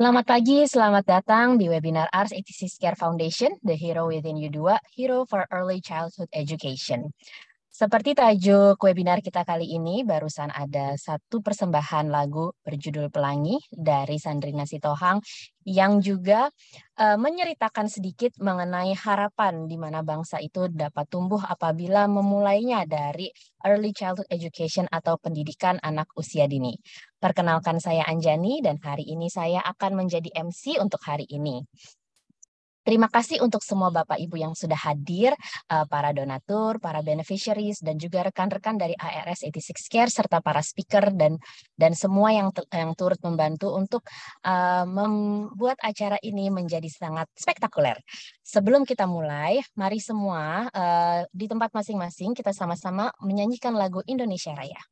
Selamat pagi, selamat datang di webinar Ars ETC Care Foundation, The Hero Within You 2, Hero for Early Childhood Education. Seperti tajuk webinar kita kali ini, barusan ada satu persembahan lagu berjudul Pelangi dari Sandrina Sitohang yang juga uh, menceritakan sedikit mengenai harapan di mana bangsa itu dapat tumbuh apabila memulainya dari early childhood education atau pendidikan anak usia dini. Perkenalkan saya Anjani dan hari ini saya akan menjadi MC untuk hari ini. Terima kasih untuk semua Bapak Ibu yang sudah hadir, uh, para donatur, para beneficiaries, dan juga rekan-rekan dari ARS 86 Care, serta para speaker dan dan semua yang yang turut membantu untuk uh, membuat acara ini menjadi sangat spektakuler. Sebelum kita mulai, mari semua uh, di tempat masing-masing kita sama-sama menyanyikan lagu Indonesia Raya.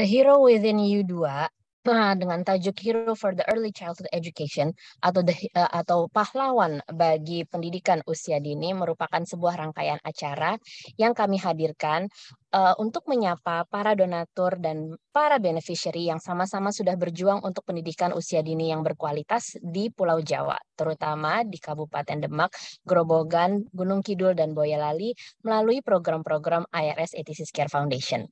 The Hero Within You 2 Nah, dengan tajuk Hero for the Early Childhood Education atau the, uh, atau pahlawan bagi pendidikan usia dini merupakan sebuah rangkaian acara yang kami hadirkan uh, untuk menyapa para donatur dan para beneficiary yang sama-sama sudah berjuang untuk pendidikan usia dini yang berkualitas di Pulau Jawa, terutama di Kabupaten Demak, Grobogan, Gunung Kidul, dan Boyolali melalui program-program IRS ATC Care Foundation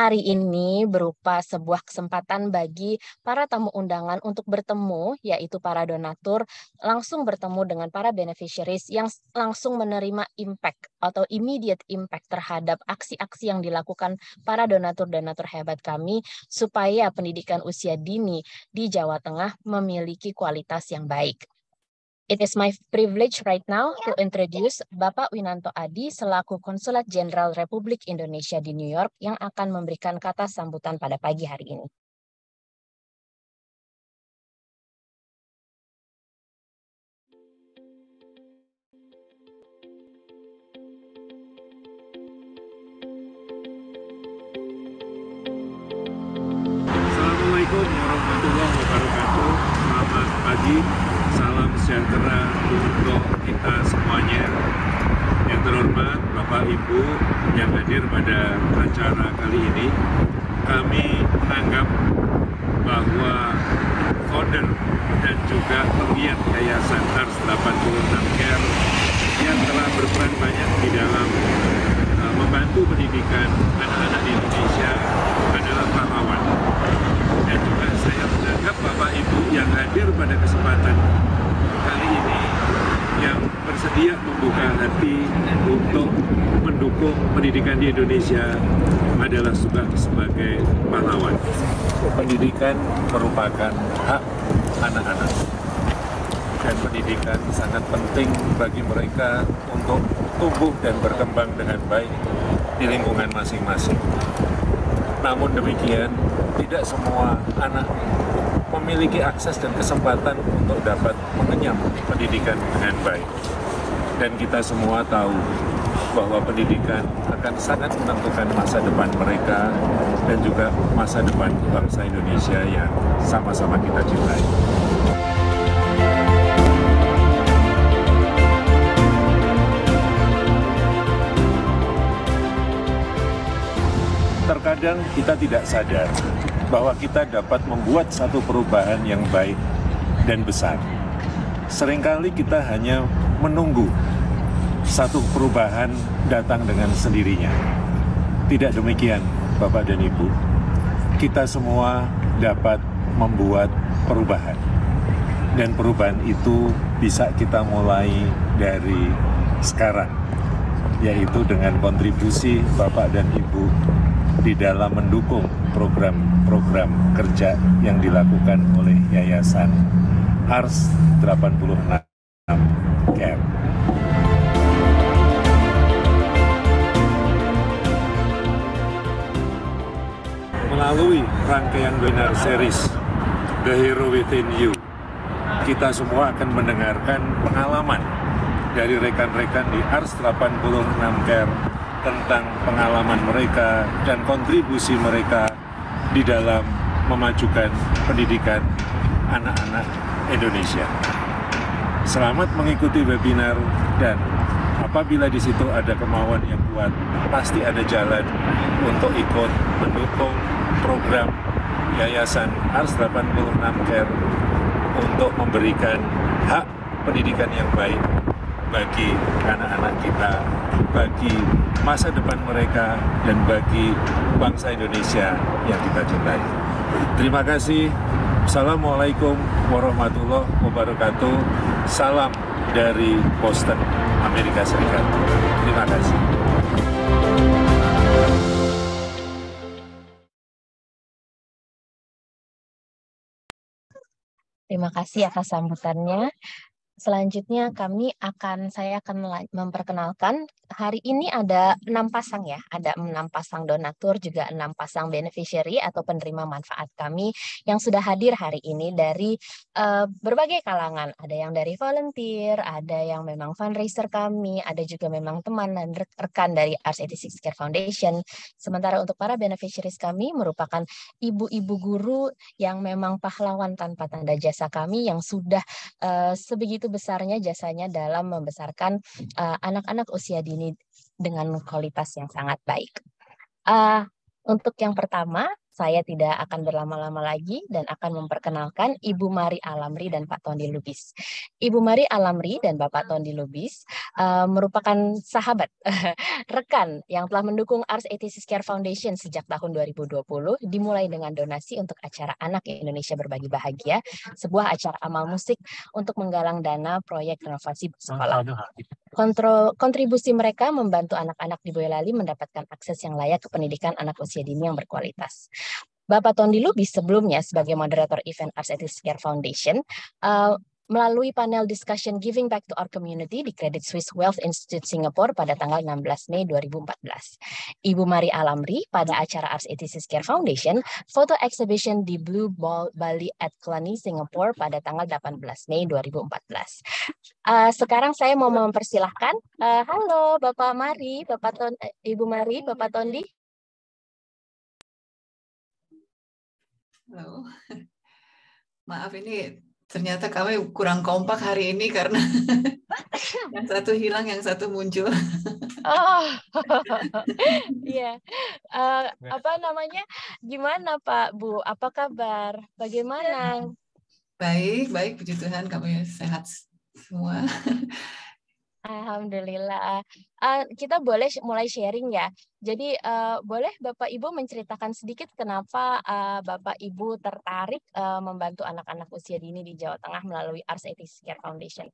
hari ini berupa sebuah kesempatan bagi para tamu undangan untuk bertemu, yaitu para donatur, langsung bertemu dengan para beneficiaries yang langsung menerima impact atau immediate impact terhadap aksi-aksi yang dilakukan para donatur-donatur hebat kami supaya pendidikan usia dini di Jawa Tengah memiliki kualitas yang baik. It is my privilege right now to introduce Bapak Winanto Adi selaku Konsulat Jenderal Republik Indonesia di New York yang akan memberikan kata sambutan pada pagi hari ini. Assalamualaikum warahmatullahi wabarakatuh. Selamat pagi sejahtera untuk kita semuanya. Yang terhormat Bapak Ibu yang hadir pada acara kali ini, kami menganggap bahwa founder dan juga penggiat Yayasan Ars 86 Care yang telah berperan banyak di dalam uh, membantu pendidikan anak-anak di Indonesia adalah pahlawan. Dan juga saya menganggap Bapak Ibu yang hadir pada kesempatan kali ini yang bersedia membuka hati untuk mendukung pendidikan di Indonesia adalah sebagai pahlawan. Pendidikan merupakan hak anak-anak. dan pendidikan sangat penting bagi mereka untuk tumbuh dan berkembang dengan baik di lingkungan masing-masing. Namun demikian, tidak semua anak memiliki akses dan kesempatan untuk dapat mengenyam pendidikan dengan baik. Dan kita semua tahu bahwa pendidikan akan sangat menentukan masa depan mereka dan juga masa depan bangsa Indonesia yang sama-sama kita cintai. Terkadang kita tidak sadar bahwa kita dapat membuat satu perubahan yang baik dan besar. Seringkali kita hanya menunggu satu perubahan datang dengan sendirinya. Tidak demikian, Bapak dan Ibu. Kita semua dapat membuat perubahan. Dan perubahan itu bisa kita mulai dari sekarang, yaitu dengan kontribusi Bapak dan Ibu di dalam mendukung program-program kerja yang dilakukan oleh Yayasan ARS 86 Care. Melalui rangkaian webinar series The Hero Within You, kita semua akan mendengarkan pengalaman dari rekan-rekan di ARS 86 Care tentang pengalaman mereka dan kontribusi mereka di dalam memajukan pendidikan anak-anak Indonesia. Selamat mengikuti webinar dan apabila di situ ada kemauan yang kuat, pasti ada jalan untuk ikut mendukung program Yayasan Ars 86 Care untuk memberikan hak pendidikan yang baik bagi anak-anak kita, bagi masa depan mereka, dan bagi bangsa Indonesia yang kita cintai. Terima kasih. Assalamualaikum warahmatullahi wabarakatuh. Salam dari Boston, Amerika Serikat. Terima kasih. Terima kasih atas sambutannya. Selanjutnya kami akan saya akan memperkenalkan hari ini ada enam pasang ya, ada enam pasang donatur juga enam pasang beneficiary atau penerima manfaat kami yang sudah hadir hari ini dari uh, berbagai kalangan. Ada yang dari volunteer, ada yang memang fundraiser kami, ada juga memang teman dan rekan dari Ars 86 Care Foundation. Sementara untuk para beneficiaries kami merupakan ibu-ibu guru yang memang pahlawan tanpa tanda jasa kami yang sudah uh, sebegitu besarnya jasanya dalam membesarkan eh, anak-anak uh, usia dini dengan kualitas yang sangat baik. Uh, untuk yang pertama, saya tidak akan berlama-lama lagi dan akan memperkenalkan Ibu Mari Alamri dan Pak Tondi Lubis. Ibu Mari Alamri dan Bapak Tondi Lubis uh, merupakan sahabat, rekan yang telah mendukung Ars 86 Care Foundation sejak tahun 2020, dimulai dengan donasi untuk acara Anak Indonesia Berbagi Bahagia, sebuah acara amal musik untuk menggalang dana proyek renovasi sekolah. Kontrol, kontribusi mereka membantu anak-anak di Boyolali mendapatkan akses yang layak ke pendidikan anak usia dini yang berkualitas. Bapak Tondi Lubis sebelumnya sebagai moderator event Arts Ethics Care Foundation uh, melalui panel discussion Giving Back to Our Community di Credit Suisse Wealth Institute Singapore pada tanggal 16 Mei 2014. Ibu Mari Alamri pada acara Arts Ethics Care Foundation foto exhibition di Blue Ball Bali at Klani Singapore pada tanggal 18 Mei 2014. Uh, sekarang saya mau mempersilahkan, uh, halo Bapak Mari, Bapak Ton, uh, Ibu Mari, Bapak Tondi. Halo. Maaf ini ternyata kami kurang kompak hari ini karena yang satu hilang, yang satu muncul. oh, iya. Uh, apa namanya? Gimana Pak, Bu? Apa kabar? Bagaimana? Baik, baik. Puji Tuhan, kami sehat semua. Alhamdulillah. Uh, kita boleh mulai sharing ya. Jadi uh, boleh Bapak Ibu menceritakan sedikit kenapa uh, Bapak Ibu tertarik uh, membantu anak-anak usia dini di Jawa Tengah melalui Ars Ethics Care Foundation.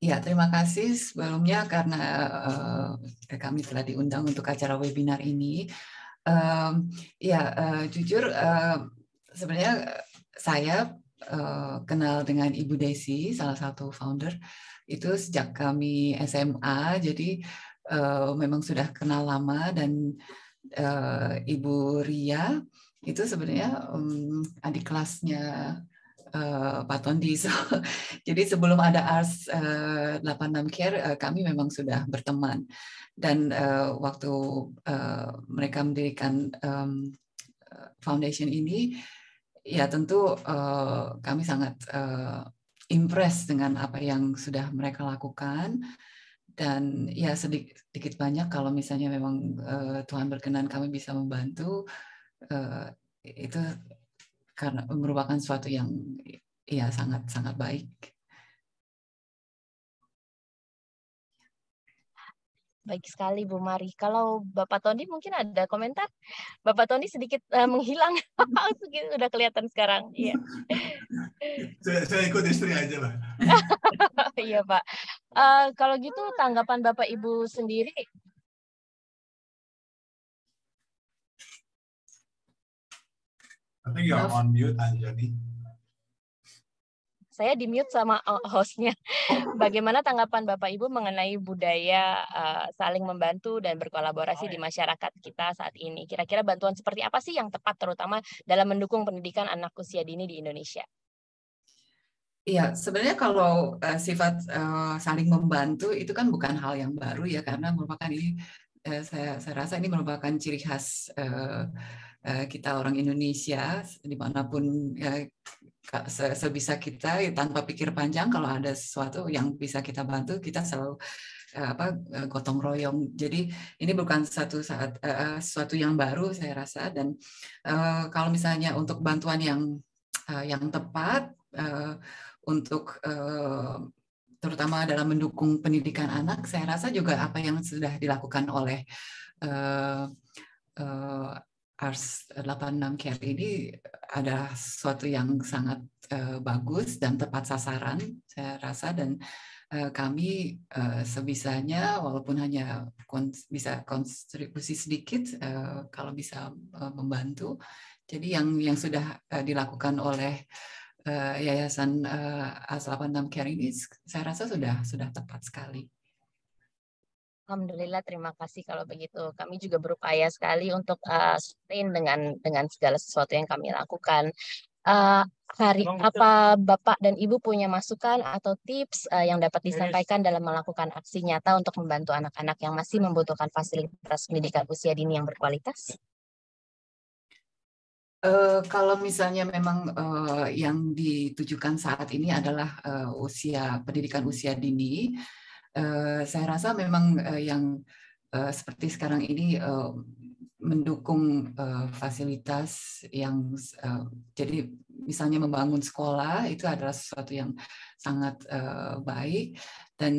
Ya, terima kasih sebelumnya karena uh, kami telah diundang untuk acara webinar ini. Uh, ya, uh, jujur uh, sebenarnya saya uh, kenal dengan Ibu Desi, salah satu founder itu sejak kami SMA. Jadi uh, memang sudah kenal lama dan uh, Ibu Ria itu sebenarnya um, adik kelasnya uh, Pak Tondi. So, jadi sebelum ada Ars uh, 86 Care, uh, kami memang sudah berteman. Dan uh, waktu uh, mereka mendirikan um, foundation ini, ya tentu uh, kami sangat uh, impress dengan apa yang sudah mereka lakukan dan ya sedikit, sedikit banyak kalau misalnya memang uh, Tuhan berkenan kami bisa membantu uh, itu karena merupakan suatu yang ya sangat sangat baik. Baik sekali Bu Mari. Kalau Bapak Tony mungkin ada komentar. Bapak Tony sedikit uh, menghilang. Sudah kelihatan sekarang. Iya. saya, saya ikut istri aja lah. iya Pak. Uh, kalau gitu tanggapan Bapak Ibu sendiri. I think you're on mute, Anjani saya di mute sama eh, hostnya. Bagaimana tanggapan Bapak Ibu mengenai budaya uh, saling membantu dan berkolaborasi di masyarakat kita saat ini? Kira-kira bantuan seperti apa sih yang tepat terutama dalam mendukung pendidikan anak usia dini di Indonesia? Iya, sebenarnya kalau uh, sifat uh, saling membantu itu kan bukan hal yang baru ya karena merupakan ini uh, saya saya rasa ini merupakan ciri khas uh, uh, kita orang Indonesia di mana pun uh, sebisa kita ya, tanpa pikir panjang kalau ada sesuatu yang bisa kita bantu kita selalu eh, apa eh, gotong royong. Jadi ini bukan satu saat uh, sesuatu yang baru saya rasa dan kalau misalnya untuk bantuan yang yang tepat untuk terutama dalam mendukung pendidikan anak, saya rasa juga apa yang sudah dilakukan oleh Ars 86 Care ini ada sesuatu yang sangat uh, bagus dan tepat sasaran saya rasa dan uh, kami uh, sebisanya walaupun hanya bisa kontribusi sedikit kalau bisa membantu jadi yang yang sudah dilakukan oleh uh, Yayasan uh, Ars 86 Care ini saya rasa sudah sudah tepat sekali. Alhamdulillah terima kasih kalau begitu. Kami juga berupaya sekali untuk uh, sustain dengan dengan segala sesuatu yang kami lakukan. Uh, hari apa Bapak dan Ibu punya masukan atau tips uh, yang dapat disampaikan dalam melakukan aksi nyata untuk membantu anak-anak yang masih membutuhkan fasilitas pendidikan usia dini yang berkualitas? Uh, kalau misalnya memang uh, yang ditujukan saat ini adalah uh, usia pendidikan usia dini, Eh, saya rasa memang eh, yang uh, seperti sekarang ini uh, mendukung uh, fasilitas yang uh, jadi misalnya membangun sekolah itu adalah sesuatu yang sangat uh, baik dan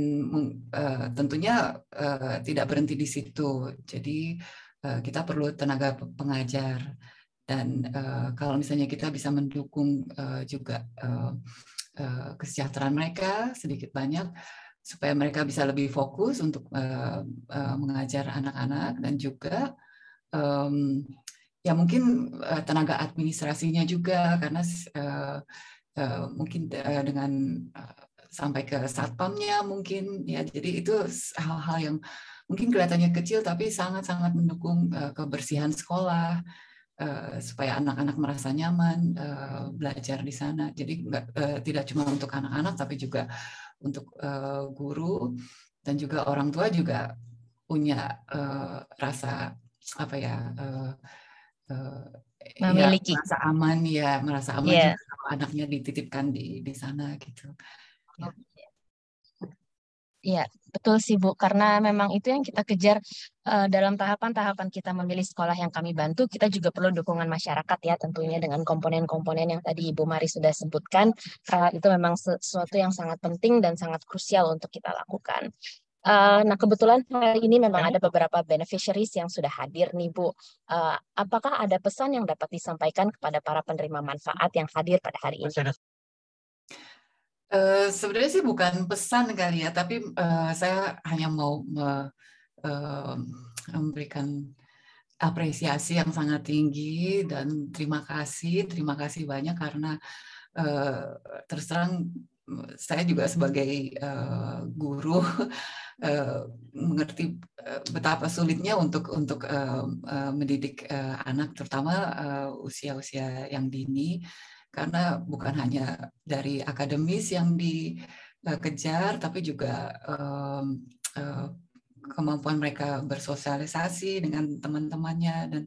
uh, tentunya uh, tidak berhenti di situ. Jadi uh, kita perlu tenaga pengajar dan uh, kalau misalnya kita bisa mendukung uh, juga uh, uh, kesejahteraan mereka sedikit banyak supaya mereka bisa lebih fokus untuk uh, uh, mengajar anak-anak dan juga um, ya mungkin uh, tenaga administrasinya juga karena uh, uh, mungkin uh, dengan uh, sampai ke satpamnya mungkin ya. Jadi itu hal-hal yang mungkin kelihatannya kecil tapi sangat-sangat mendukung uh, kebersihan sekolah uh, supaya anak-anak merasa nyaman uh, belajar di sana. Jadi enggak, uh, tidak cuma untuk anak-anak tapi juga untuk uh, guru dan juga orang tua juga punya uh, rasa apa ya uh, uh, memiliki ya, merasa aman ya merasa aman yeah. kalau anaknya dititipkan di di sana gitu. Ya. Iya, betul sih Bu, karena memang itu yang kita kejar uh, dalam tahapan-tahapan kita memilih sekolah yang kami bantu, kita juga perlu dukungan masyarakat ya tentunya dengan komponen-komponen yang tadi Ibu Mari sudah sebutkan, uh, itu memang sesuatu yang sangat penting dan sangat krusial untuk kita lakukan. Uh, nah kebetulan hari ini memang ada beberapa beneficiaries yang sudah hadir nih Bu. Uh, apakah ada pesan yang dapat disampaikan kepada para penerima manfaat yang hadir pada hari ini? Uh, sebenarnya sih bukan pesan kali ya, tapi uh, saya hanya mau uh, uh, memberikan apresiasi yang sangat tinggi dan terima kasih, terima kasih banyak karena uh, terus terang saya juga sebagai uh, guru uh, mengerti betapa sulitnya untuk untuk uh, uh, mendidik uh, anak terutama usia-usia uh, yang dini karena bukan hanya dari akademis yang dikejar tapi juga uh, kemampuan mereka bersosialisasi dengan teman-temannya. Dan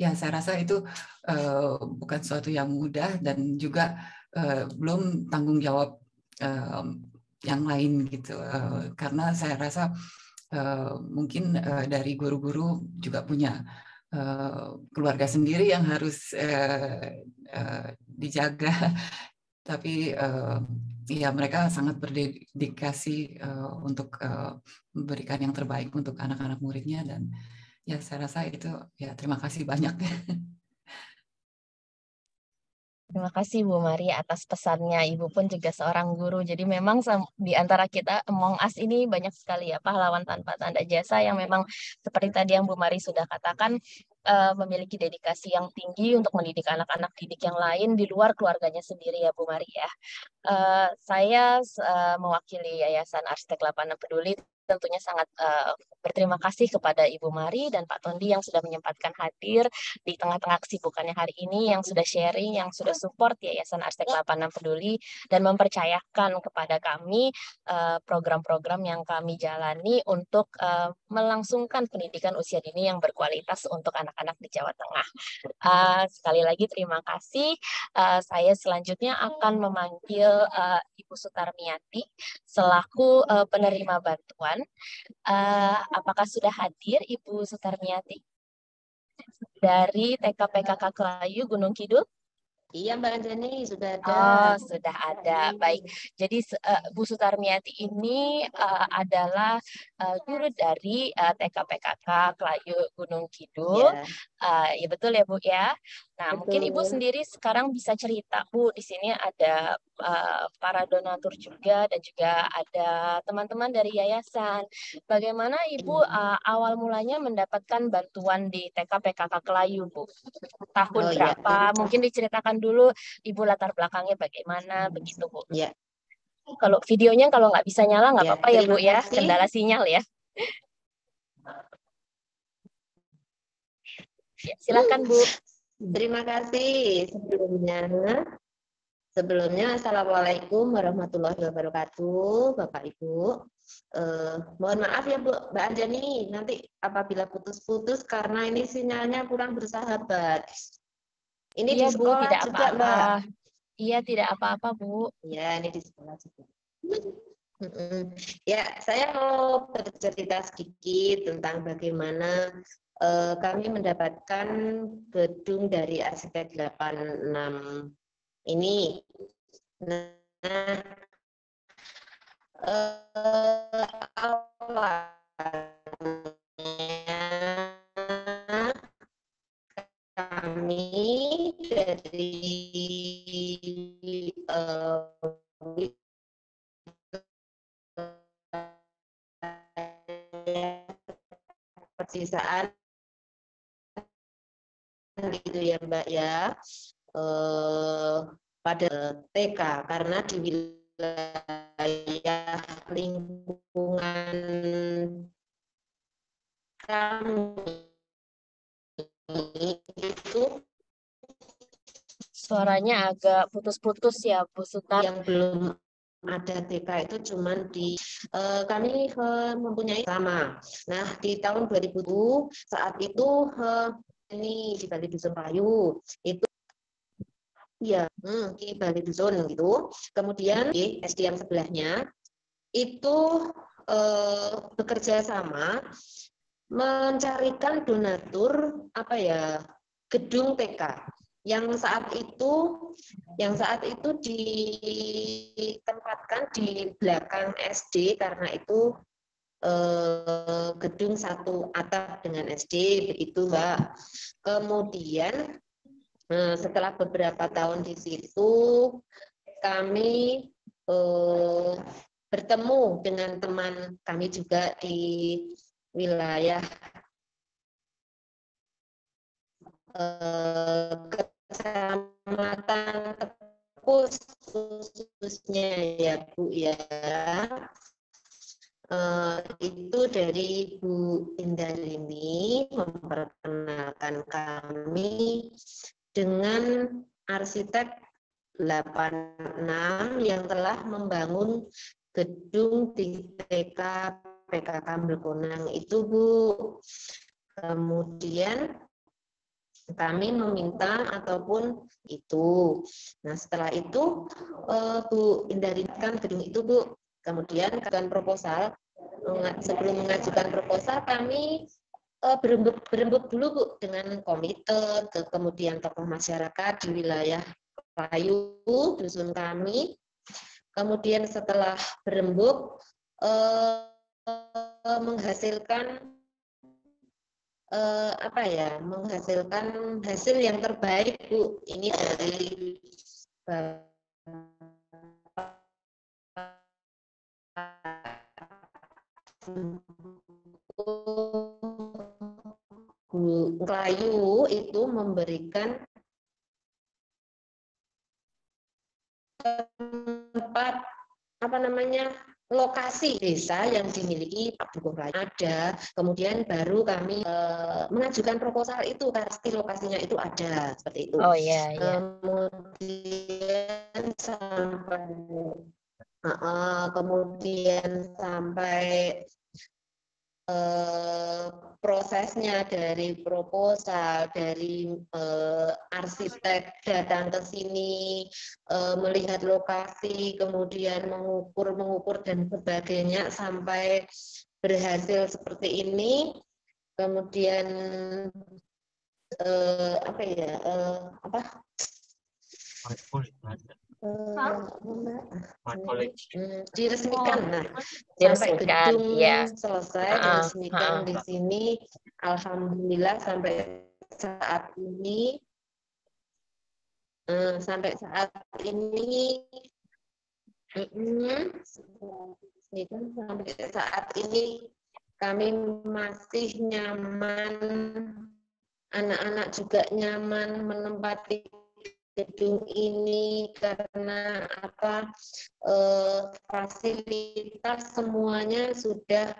ya saya rasa itu uh, bukan suatu yang mudah dan juga belum tanggung jawab yang lain gitu. Karena saya rasa mungkin dari guru-guru juga punya keluarga sendiri yang harus dijaga tapi uh, ya mereka sangat berdedikasi uh, untuk uh, memberikan yang terbaik untuk anak-anak muridnya dan ya saya rasa itu ya terima kasih banyak. Terima kasih Bu Mari atas pesannya. Ibu pun juga seorang guru. Jadi memang di antara kita Among Us ini banyak sekali ya pahlawan tanpa tanda jasa yang memang seperti tadi yang Bu Mari sudah katakan uh, memiliki dedikasi yang tinggi untuk mendidik anak-anak didik yang lain di luar keluarganya sendiri ya Bu Mari ya. Uh, saya uh, mewakili Yayasan Arsitek 86 Peduli tentunya sangat uh, berterima kasih kepada Ibu Mari dan Pak Tondi yang sudah menyempatkan hadir di tengah-tengah kesibukannya hari ini, yang sudah sharing, yang sudah support Yayasan Arsitek 86 Peduli dan mempercayakan kepada kami eh, program-program uh, yang kami jalani untuk uh, melangsungkan pendidikan usia dini yang berkualitas untuk anak-anak di Jawa Tengah. Uh, sekali lagi terima kasih. Uh, saya selanjutnya akan memanggil uh, Ibu Sutarmiati selaku uh, penerima bantuan Uh, apakah sudah hadir Ibu Sutarmiati dari TKPKK Kelayu Gunung Kidul? Iya Mbak Anjani sudah ada. Oh sudah ada. Baik. Jadi uh, Bu Sutarmiati ini uh, adalah uh, guru dari uh, TKPKK Kelayu Gunung Kidul. Yeah. Uh, ya betul ya Bu ya. Nah betul. mungkin Ibu sendiri sekarang bisa cerita Bu di sini ada uh, para donatur juga dan juga ada teman-teman dari yayasan. Bagaimana Ibu uh, awal mulanya mendapatkan bantuan di TKPKK Kelayu Bu? Tahun oh, iya. berapa? Ya. Mungkin diceritakan dulu ibu latar belakangnya bagaimana begitu bu. Ya. Kalau videonya kalau nggak bisa nyala nggak ya, apa-apa ya bu ya kendala sinyal ya. ya silakan bu. Terima kasih sebelumnya. Sebelumnya, Assalamualaikum warahmatullahi wabarakatuh, Bapak Ibu. Eh, mohon maaf ya Bu, Mbak Anjani, nanti apabila putus-putus karena ini sinyalnya kurang bersahabat. Ini iya, di sekolah Bu, tidak juga, apa -apa. Mbak. Iya, tidak apa-apa, Bu. Iya, ini di sekolah juga. Ya, saya mau bercerita sedikit tentang bagaimana uh, kami mendapatkan gedung dari arsitek 86 ini. Nah, uh, awalnya kami dari persisaan gitu ya Mbak ya uh, pada TK karena di wilayah lingkungan kami itu suaranya agak putus-putus ya Bu Sutar. Yang belum ada TK itu cuman di uh, kami uh, mempunyai sama. Nah di tahun 2000 saat itu uh, ini di Bali Dusun Payu itu ya hmm, Bali Dusun gitu. Kemudian di SD yang sebelahnya itu uh, bekerja sama mencarikan donatur apa ya gedung TK yang saat itu yang saat itu ditempatkan di belakang SD karena itu eh, gedung satu atap dengan SD begitu Mbak. Kemudian eh, setelah beberapa tahun di situ kami eh, bertemu dengan teman kami juga di wilayah eh, kecamatan kampus khususnya ya Bu ya. Uh, itu dari Bu Indarini memperkenalkan kami dengan arsitek 86 yang telah membangun gedung di TK PKK Belkonang itu Bu. Kemudian kami meminta ataupun itu. Nah setelah itu uh, Bu Indarikan gedung itu Bu. Kemudian akan proposal. Sebelum mengajukan proposal kami uh, berembuk, berembuk dulu Bu dengan komite, ke, kemudian tokoh masyarakat di wilayah Layu, dusun kami. Kemudian setelah berembuk, uh, menghasilkan uh, apa ya menghasilkan hasil yang terbaik bu ini dari Klayu itu memberikan tempat apa namanya lokasi desa yang dimiliki Pak Dukung ada, kemudian baru kami e, mengajukan proposal itu pasti lokasinya itu ada seperti itu. Oh iya. iya. Kemudian sampai uh, kemudian sampai Eh, prosesnya dari proposal, dari uh, arsitek datang ke sini, uh, melihat lokasi, kemudian mengukur, mengukur dan sebagainya sampai berhasil seperti ini. Kemudian uh, apa ya? Uh, apa? Diresmikan nah sampai gedung ya. selesai diresmikan uh, uh. di sini. Alhamdulillah sampai saat ini uh, sampai saat ini uh, sampai saat ini kami masih nyaman. Anak-anak juga nyaman menempati gedung ini karena apa eh, fasilitas semuanya sudah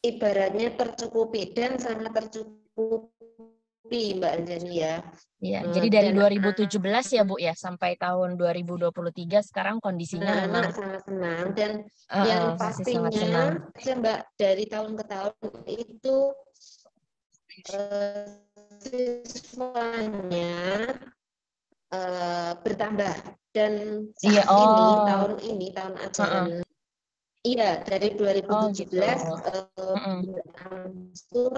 ibaratnya tercukupi dan sangat tercukupi Mbak Anjani ya. Iya, hmm, jadi dari 2017 ya Bu ya sampai tahun 2023 sekarang kondisinya nah, memang sangat senang dan uh, yang pastinya senang. Mbak dari tahun ke tahun itu uh, siswanya uh, bertambah dan iya, saat oh. ini tahun ini tahun ajaran uh -uh. iya dari 2017 oh, gitu. uh, berangsur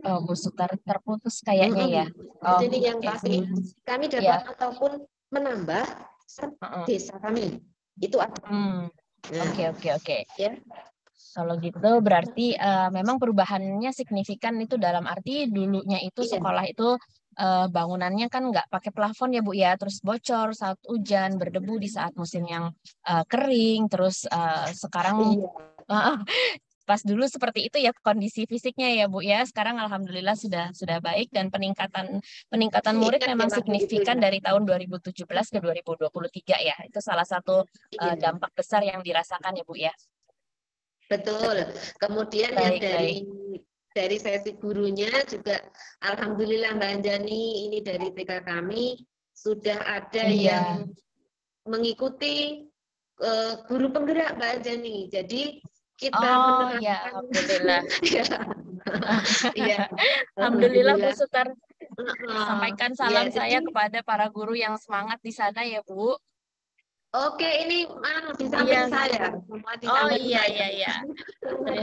Oh, Bu Sutar terputus kayaknya ya. Oh, Jadi yang pasti kami dapat ya. ataupun menambah uh -uh. desa kami itu ada. Hmm. Nah. Oke oke oke. Ya. Kalau gitu berarti uh, memang perubahannya signifikan itu dalam arti dulunya itu iya. sekolah itu uh, bangunannya kan nggak pakai plafon ya Bu ya, terus bocor saat hujan, berdebu di saat musim yang uh, kering, terus uh, sekarang uh, pas dulu seperti itu ya kondisi fisiknya ya Bu ya. Sekarang alhamdulillah sudah sudah baik dan peningkatan peningkatan iya, murid memang signifikan dari tahun 2017 ke 2023 ya. Itu salah satu uh, dampak besar yang dirasakan ya Bu ya. Betul. Kemudian baik, yang dari baik. dari sesi gurunya juga alhamdulillah Mbak Anjani ini dari TK kami sudah ada iya. yang mengikuti uh, guru penggerak Mbak Anjani. Jadi kita oh, ya, alhamdulillah. ya. Alhamdulillah Bu Sutar sampaikan salam ya, saya kepada para guru yang semangat di sana ya Bu. Oke, ini anu di samping iya. saya. oh iya iya iya.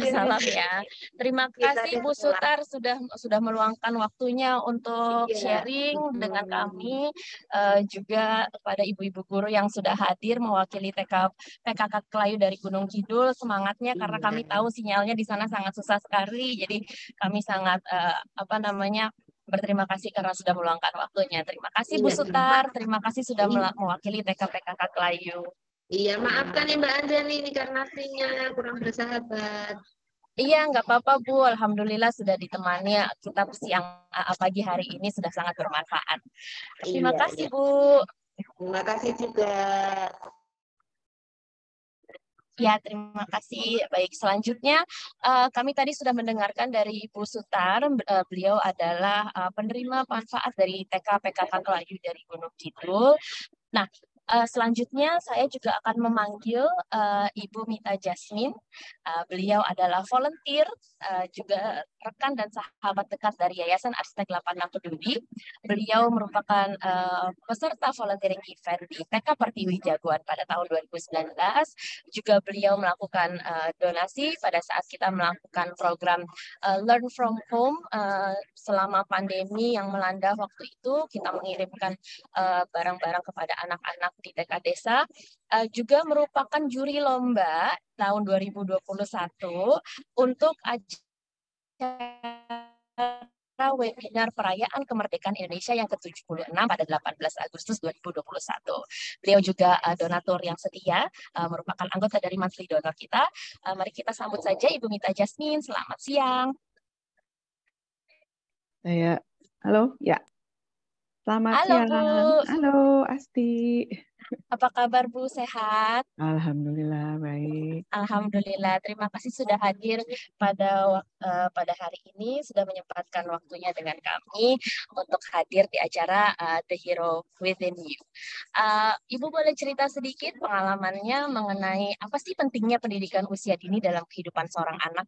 salam ya. Terima kasih Bu Sutar sudah sudah meluangkan waktunya untuk iya. sharing dengan kami uh, juga kepada ibu-ibu guru yang sudah hadir mewakili TK PKK Kelayu dari Gunung Kidul. Semangatnya karena kami iya. tahu sinyalnya di sana sangat susah sekali. Jadi kami sangat uh, apa namanya berterima kasih karena sudah meluangkan waktunya. Terima kasih Bu iya, Sutar, terima kasih sudah iya. mewakili TKPKK Kelayu. Iya, maafkan ya Mbak Anjani ini karena sinyalnya kurang bersahabat. Iya, nggak apa-apa Bu. Alhamdulillah sudah ditemani kita siang pagi hari ini sudah sangat bermanfaat. Terima iya, kasih iya. Bu. Terima kasih juga. Ya, terima kasih. Baik, selanjutnya uh, kami tadi sudah mendengarkan dari Ibu Sutar. Uh, beliau adalah uh, penerima manfaat dari TK PKK Kelayu dari Gunung Kidul. Nah, Uh, selanjutnya saya juga akan memanggil uh, Ibu Mita Jasmine. Uh, beliau adalah volunteer, uh, juga rekan dan sahabat dekat dari Yayasan Arsitek 86 Peduli. Beliau merupakan uh, peserta volunteering event di TK Pertiwi Jagoan pada tahun 2019. Juga beliau melakukan uh, donasi pada saat kita melakukan program uh, Learn from Home uh, selama pandemi yang melanda waktu itu. Kita mengirimkan barang-barang uh, kepada anak-anak di TK Desa uh, juga merupakan juri lomba tahun 2021 untuk acara webinar perayaan kemerdekaan Indonesia yang ke-76 pada 18 Agustus 2021. Beliau juga uh, donatur yang setia, uh, merupakan anggota dari monthly donor kita. Uh, mari kita sambut saja Ibu Mita Jasmine. Selamat siang. Saya, halo, ya. Selamat halo, siang. Bu. Halo, Asti. Apa kabar Bu? Sehat? Alhamdulillah baik. Alhamdulillah. Terima kasih sudah hadir pada uh, pada hari ini sudah menyempatkan waktunya dengan kami untuk hadir di acara uh, The Hero Within You. Uh, Ibu boleh cerita sedikit pengalamannya mengenai apa sih pentingnya pendidikan usia dini dalam kehidupan seorang anak?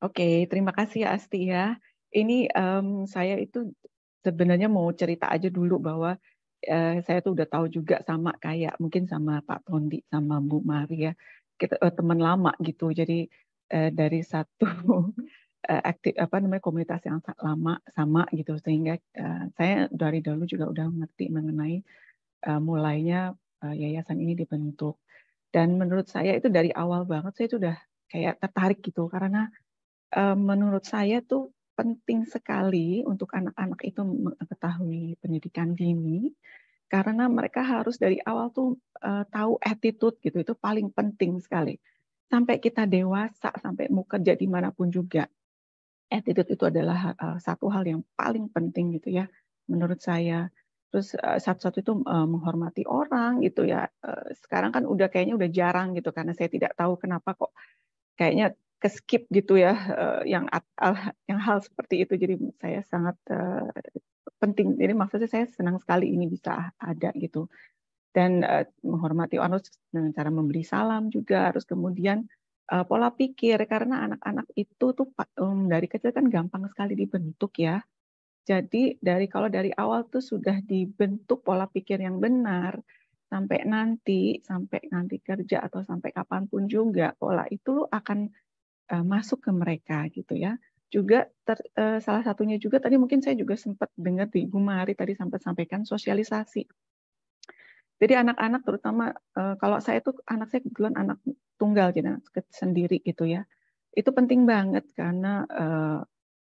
Oke, terima kasih ya Asti ya. Ini um, saya itu sebenarnya mau cerita aja dulu bahwa eh, saya tuh udah tahu juga sama kayak mungkin sama Pak Tondi sama Bu Maria kita eh, teman lama gitu. Jadi eh, dari satu eh, aktif apa namanya komunitas yang lama sama gitu. Sehingga eh, saya dari dulu juga udah ngerti mengenai eh, mulainya eh, yayasan ini dibentuk. Dan menurut saya itu dari awal banget saya itu udah kayak tertarik gitu. Karena eh, menurut saya tuh penting sekali untuk anak-anak itu mengetahui pendidikan dini karena mereka harus dari awal tuh uh, tahu attitude gitu itu paling penting sekali. Sampai kita dewasa sampai mau kerja di mana pun juga attitude itu adalah uh, satu hal yang paling penting gitu ya menurut saya. Terus uh, satu-satu itu uh, menghormati orang gitu ya. Uh, sekarang kan udah kayaknya udah jarang gitu karena saya tidak tahu kenapa kok kayaknya ke skip gitu ya uh, yang yang hal seperti itu. Jadi saya sangat uh, penting. Jadi maksudnya saya senang sekali ini bisa ada gitu. Dan uh, menghormati orang dengan cara memberi salam juga. Harus kemudian pola pikir. Karena anak-anak itu tuh um, dari kecil kan gampang sekali dibentuk ya. Jadi dari kalau dari awal tuh sudah dibentuk pola pikir yang benar sampai nanti sampai nanti kerja atau sampai kapan pun juga pola itu akan uh, masuk ke mereka gitu ya. Juga ter, uh, salah satunya juga tadi mungkin saya juga sempat dengar di Ibu Mari tadi sempat sampaikan sosialisasi. Jadi anak-anak terutama uh, kalau saya tuh anak saya kebetulan anak tunggal jadi anak sendiri gitu ya. Itu penting banget karena uh,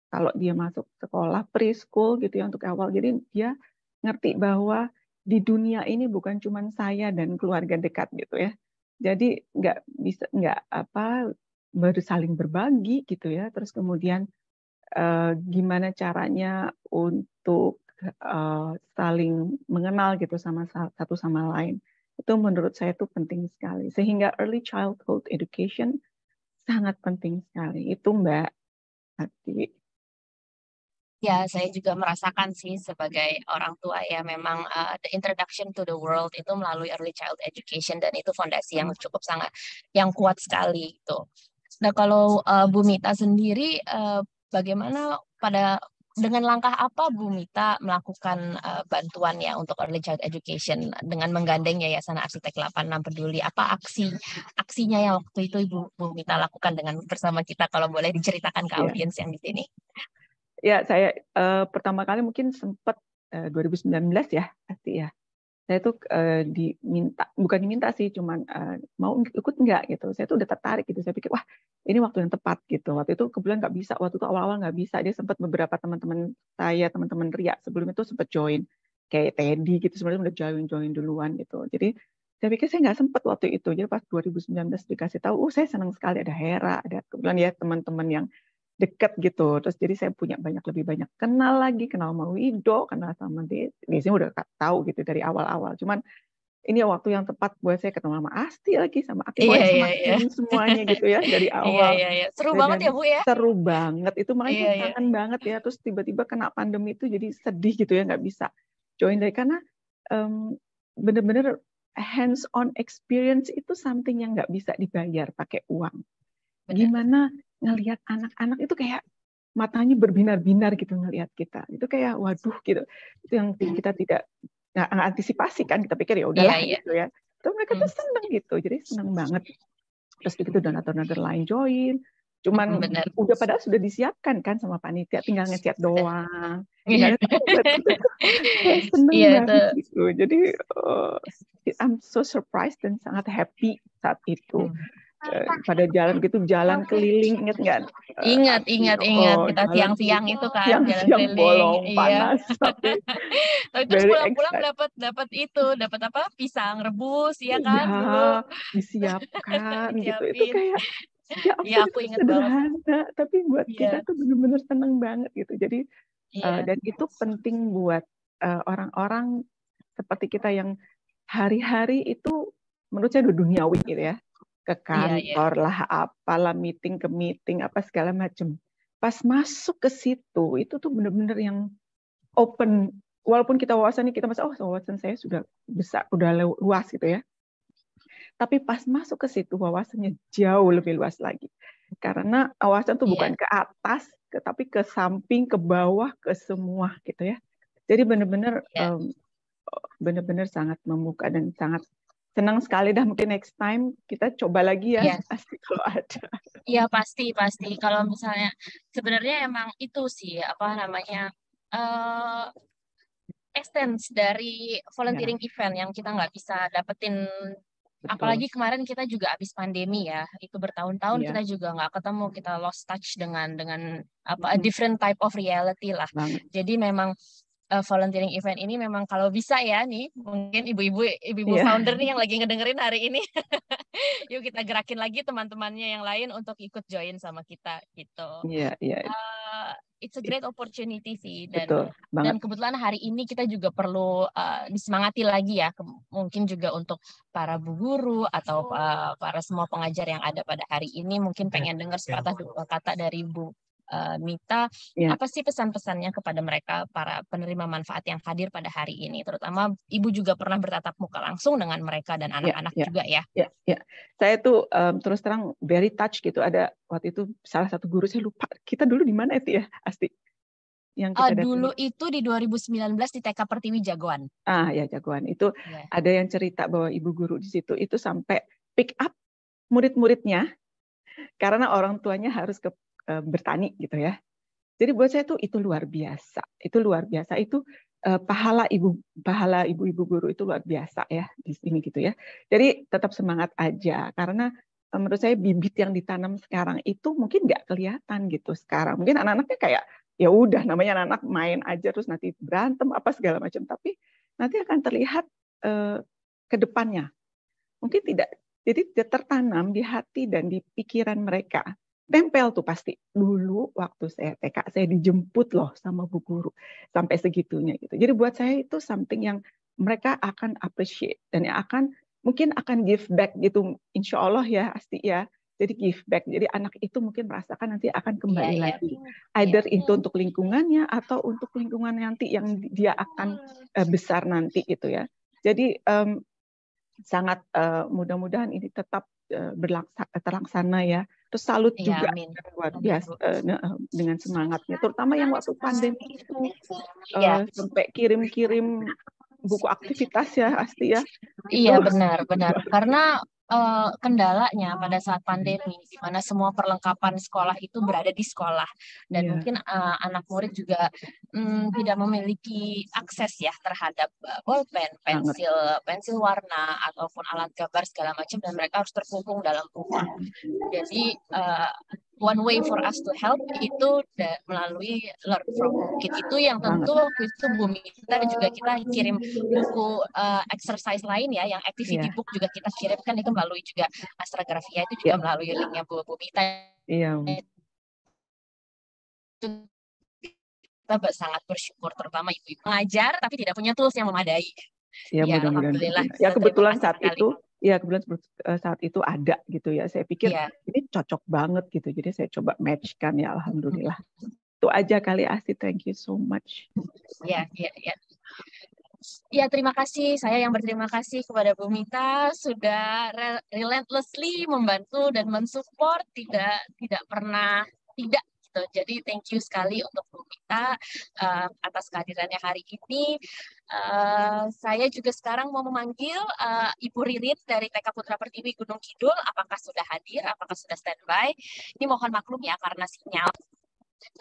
kalau dia masuk sekolah preschool gitu ya untuk awal jadi dia ngerti bahwa di dunia ini bukan cuma saya dan keluarga dekat gitu ya. Jadi nggak bisa nggak apa saling berbagi gitu ya. Terus kemudian uh, gimana caranya untuk uh, saling mengenal gitu sama satu sama lain. Itu menurut saya itu penting sekali. Sehingga early childhood education sangat penting sekali. Itu Mbak Hati. Ya, saya juga merasakan sih sebagai orang tua ya memang uh, the introduction to the world itu melalui early child education dan itu fondasi yang cukup sangat yang kuat sekali itu. Nah, kalau uh, Bu Mita sendiri uh, bagaimana pada dengan langkah apa Bu Mita melakukan uh, bantuan ya untuk early child education dengan menggandeng Yayasan Arsitek 86 Peduli? Apa aksi aksinya yang waktu itu Ibu Bu Mita lakukan dengan bersama kita kalau boleh diceritakan ke iya. audiens yang di sini? Ya, saya uh, pertama kali mungkin sempat uh, 2019 ya, pasti ya saya tuh uh, diminta bukan diminta sih cuman uh, mau ikut enggak gitu. Saya tuh udah tertarik gitu. Saya pikir wah ini waktu yang tepat gitu. Waktu itu kebetulan nggak bisa. Waktu itu awal-awal nggak bisa. Dia sempat beberapa teman-teman saya teman-teman Ria sebelum itu sempat join. Kayak Teddy gitu. Sebenarnya udah join join duluan gitu. Jadi saya pikir saya nggak sempat waktu itu. Jadi pas 2019 dikasih tahu, oh saya senang sekali. Ada Hera, ada kebetulan ya teman-teman yang dekat gitu. Terus jadi saya punya banyak lebih banyak kenal lagi, kenal sama Wido, kenal sama Desi. Desi udah tahu gitu dari awal-awal. Cuman ini waktu yang tepat buat saya ketemu sama Asti lagi sama Aki Iya, sama iya, iya. Semuanya gitu ya dari Iya, awal. iya, iya. Seru Dan banget ya, Bu ya? Seru banget. Itu makanya Iya, iya. kangen banget ya. Terus tiba-tiba kena pandemi itu jadi sedih gitu ya nggak bisa join dari karena em, bener-bener hands on experience itu something yang nggak bisa dibayar pakai uang. Benar. Gimana ngelihat anak-anak itu kayak matanya berbinar-binar gitu ngelihat kita. Itu kayak waduh gitu. Itu yang kita tidak nggak antisipasi kan. Kita pikir ya udahlah Iya, iya. gitu ya. Tapi mereka tuh Hmm. seneng gitu. Jadi seneng banget. Terus begitu donatur-donatur lain join. Cuman Hmm, benar. udah padahal sudah disiapkan kan sama panitia, tinggal ngechat doang. Iya. Tinggal Kayak seneng Iya, banget gitu. Jadi uh, I'm so surprised dan sangat happy saat itu. Hmm. Eh, pada jalan gitu jalan keliling inget nggak? Eh, Ingat, ingat, ingat. Oh, Kita siang-siang itu kan, jalan siang-siang keliling. bolong Iya. panas tapi terus pulang-pulang dapat dapat itu, dapat apa? Pisang rebus, ya kan? ya Dulu. disiapkan gitu itu kayak ya Iya, aku itu inget banget. sederhana tapi buat Iya. kita tuh bener-bener seneng banget gitu jadi Iya. Uh, dan itu penting buat uh, orang-orang seperti kita yang hari-hari itu menurut saya udah duniawi gitu ya ke Iya, iya. kantor lah apalah meeting ke meeting apa segala macam pas masuk ke situ itu tuh bener-bener yang open walaupun kita wawasannya kita masih oh wawasan saya sudah besar udah lu- luas gitu ya tapi pas masuk ke situ wawasannya jauh lebih luas lagi karena wawasan tuh Iya. bukan ke atas ke- tapi ke samping ke bawah ke semua gitu ya jadi benar-benar Iya. em, benar-benar sangat membuka dan sangat senang sekali dah mungkin next time kita coba lagi ya Iya. pasti kalau ada Iya pasti pasti. Kalau misalnya sebenarnya emang itu sih apa namanya eh essence dari volunteering event yang kita nggak bisa dapetin. Betul. Apalagi kemarin kita juga habis pandemi ya, itu bertahun-tahun Iya. kita juga nggak ketemu, kita lost touch dengan dengan apa a Mhm. different type of reality lah. banget Jadi memang eh, volunteering event ini memang kalau bisa ya nih mungkin ibu-ibu ibu-ibu Iya. founder nih yang lagi ngedengerin hari ini. Yuk kita gerakin lagi teman-temannya yang lain untuk ikut join sama kita gitu. Iya iya. Eh, it's a great opportunity sih. Dan betul banget. dan kebetulan hari ini kita juga perlu uh, disemangati lagi ya ke- mungkin juga untuk para bu guru atau uh, para semua pengajar yang ada pada hari ini. Mungkin pengen dengar sepatah dua kata dari Bu uh, Mita Ya. apa sih pesan-pesannya kepada mereka para penerima manfaat yang hadir pada hari ini terutama ibu juga pernah bertatap muka langsung dengan mereka dan anak-anak ya. juga ya Ya, ya. Saya tuh em, terus terang very touch gitu. Ada waktu itu salah satu guru saya lupa. Kita dulu di mana itu ya, Asti? Yang kita Uh, datang. dulu itu di 2019 di TK Pertiwi Jagoan Ah, ya jagoan. Itu Ya. ada yang cerita bahwa ibu guru di situ itu sampai pick up murid-muridnya karena orang tuanya harus ke eh, bertani gitu ya. Jadi buat saya tuh itu luar biasa. Itu luar biasa. Itu eh, pahala ibu pahala ibu-ibu guru itu luar biasa ya di sini gitu ya. Jadi tetap semangat aja karena eh, menurut saya bibit yang ditanam sekarang itu mungkin nggak kelihatan gitu sekarang. Mungkin anak-anaknya kayak ya udah namanya anak-anak main aja terus nanti berantem apa segala macam tapi nanti akan terlihat eh, ke depannya. Mungkin tidak jadi tertanam di hati dan di pikiran mereka. Tempel tuh pasti. Dulu waktu saya TK saya dijemput loh sama bu guru sampai segitunya gitu. Jadi buat saya itu something yang mereka akan appreciate dan yang akan mungkin akan give back gitu. Insya Allah ya Asti ya. Jadi give back. Jadi anak itu mungkin merasakan nanti akan kembali Iya, iya. lagi. Either itu untuk lingkungannya atau untuk lingkungan nanti yang dia akan eh, besar nanti gitu ya. Jadi em, sangat eh, mudah-mudahan ini tetap berlaksa- terlaksana ya. Terus salut Iya, juga amin. luar Amin, biasa eh, dengan semangatnya, terutama yang waktu pandemi itu Iya. eh, sampai kirim-kirim buku aktivitas ya Asti ya. Iya Itu- benar benar karena eh, kendalanya pada saat pandemi di mana semua perlengkapan sekolah itu berada di sekolah dan Iya. mungkin eh, anak murid juga mm, tidak memiliki akses ya terhadap eh, bolpen, pensil, pensil warna ataupun alat gambar segala macam dan mereka harus terkungkung dalam rumah. Jadi eh, one way for us to help itu melalui learn from Bukit itu yang tentu waktu itu Bu Mita juga kita kirim buku uh, exercise lain ya yang activity yeah. book juga kita kirimkan itu melalui juga Astrografia itu juga yeah. melalui linknya Bu, Bu Mita. Iya. Yeah. Kita sangat bersyukur terutama ibu-ibu mengajar tapi tidak punya tools yang memadai. Ya, ya mudah-mudahan. Ya kebetulan saat itu ya kebetulan eh, saat itu ada gitu ya. Saya pikir ya. ini cocok banget gitu. Jadi saya coba matchkan ya alhamdulillah. Itu aja kali Asti. Thank you so much. Ya, ya, ya. Ya, terima kasih. Saya yang berterima kasih kepada Bu Mita sudah relentlessly membantu dan mensupport, tidak tidak pernah tidak gitu. Jadi thank you sekali untuk Bu Mita uh, atas kehadirannya hari ini. Uh, saya juga sekarang mau memanggil uh, Ibu Ririn dari TK Putra Pertiwi Gunung Kidul. Apakah sudah hadir? Apakah sudah standby? Ini mohon maklum ya karena sinyal.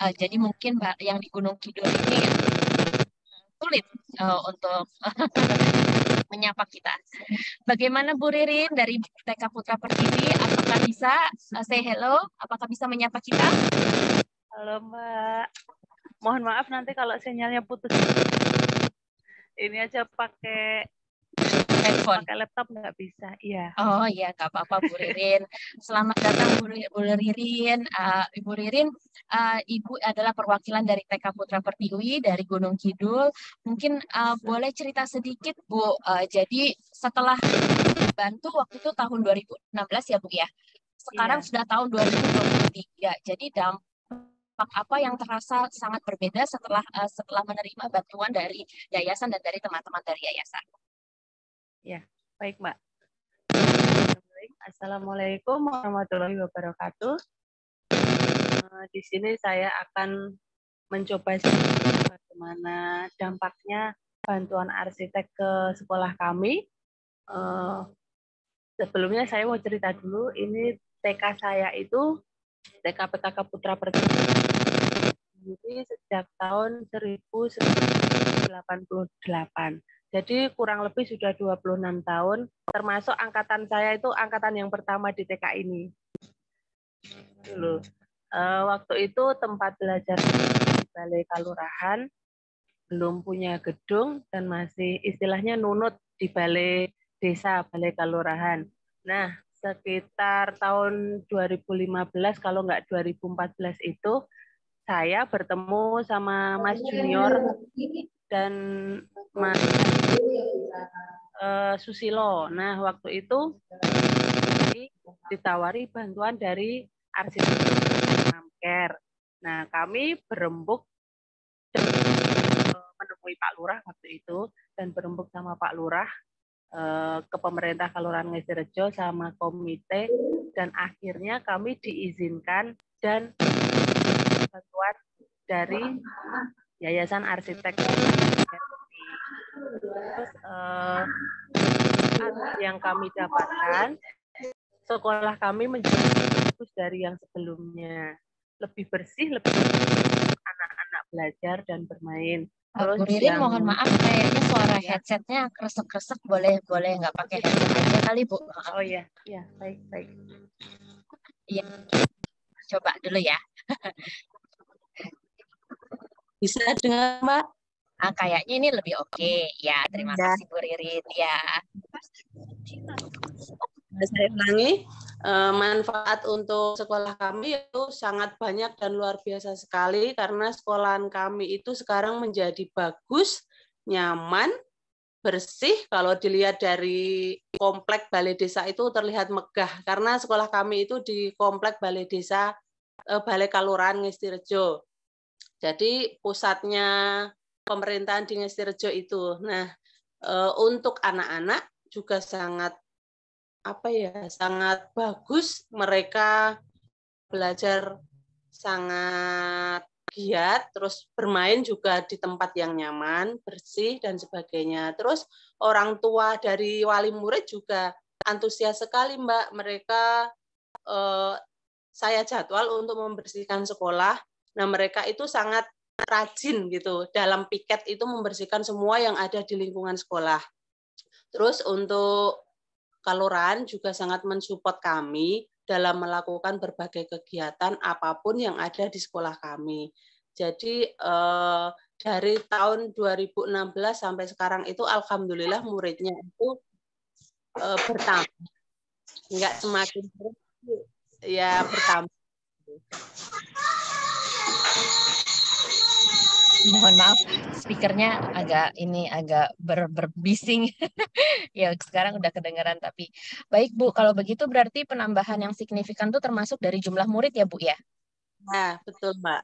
Uh, jadi mungkin yang di Gunung Kidul ini sulit uh, untuk menyapa kita. Bagaimana Bu Ririn dari TK Putra Pertiwi? Apakah bisa uh, say hello? Apakah bisa menyapa kita? Halo Mbak. Mohon maaf nanti kalau sinyalnya putus ini aja pakai handphone. Pakai laptop nggak bisa, iya. Oh iya, nggak apa-apa Bu Ririn. Selamat datang Bu, Bu Ririn. Uh, Ibu Ririn, uh, Ibu adalah perwakilan dari TK Putra Pertiwi dari Gunung Kidul. Mungkin uh, boleh cerita sedikit Bu. Uh, jadi setelah bantu waktu itu tahun 2016 ya Bu ya. Sekarang iya. sudah tahun 2023. Jadi dampak apa yang terasa sangat berbeda setelah uh, setelah menerima bantuan dari yayasan dan dari teman-teman dari yayasan. Ya, baik Mbak. Assalamualaikum warahmatullahi wabarakatuh. Uh, di sini saya akan mencoba bagaimana dampaknya bantuan arsitek ke sekolah kami. Uh, sebelumnya saya mau cerita dulu, ini TK saya itu TK PKK Putra Pertiwi ini sejak tahun 1988. Jadi kurang lebih sudah 26 tahun, termasuk angkatan saya itu angkatan yang pertama di TK ini. Dulu. Uh, waktu itu tempat belajar di Balai Kalurahan belum punya gedung dan masih istilahnya nunut di Balai Desa Balai Kalurahan. Nah, sekitar tahun 2015 kalau nggak 2014 itu saya bertemu sama Mas Junior dan Mas uh, Susilo. Nah, waktu itu ditawari bantuan dari arsitek. Nah, kami berembuk menemui Pak Lurah waktu itu dan berembuk sama Pak Lurah Eh, ke pemerintah Kelurahan Ngesirejo sama komite dan akhirnya kami diizinkan dan bantuan dari Yayasan Arsitek Terus eh, yang kami dapatkan sekolah kami menjadi bagus dari yang sebelumnya lebih bersih lebih anak-anak belajar dan bermain Terus Bu Ririn yang... mohon maaf kayaknya suara headsetnya kresek-kresek boleh boleh nggak pakai headset aja kali Bu. Oh iya, iya baik baik. Iya, coba dulu ya. Bisa dengar Mbak? Ah, kayaknya ini lebih oke. Okay. Ya, terima ya. kasih Bu Ririn. Ya. Saya ulangi, eh, manfaat untuk sekolah kami itu sangat banyak dan luar biasa sekali karena sekolahan kami itu sekarang menjadi bagus, nyaman, bersih. Kalau dilihat dari komplek Balai Desa itu terlihat megah karena sekolah kami itu di komplek Balai Desa eh, Balai Kalurahan Ngestirejo. Jadi pusatnya pemerintahan di Ngestirejo itu. Nah, eh, untuk anak-anak juga sangat apa ya sangat bagus. Mereka belajar sangat giat terus bermain juga di tempat yang nyaman bersih dan sebagainya. Terus orang tua dari wali murid juga antusias sekali mbak. Mereka eh, saya jadwal untuk membersihkan sekolah nah mereka itu sangat rajin gitu dalam piket itu membersihkan semua yang ada di lingkungan sekolah terus untuk Kelurahan juga sangat mensupport kami dalam melakukan berbagai kegiatan apa pun yang ada di sekolah kami. Jadi eh, dari tahun 2016 sampai sekarang itu alhamdulillah muridnya itu eh, bertambah. Enggak semakin ya bertambah. Mohon maaf, speakernya agak ini agak ber, berbising. ya sekarang udah kedengaran tapi baik Bu, kalau begitu berarti penambahan yang signifikan itu termasuk dari jumlah murid ya Bu ya? Nah, betul Mbak.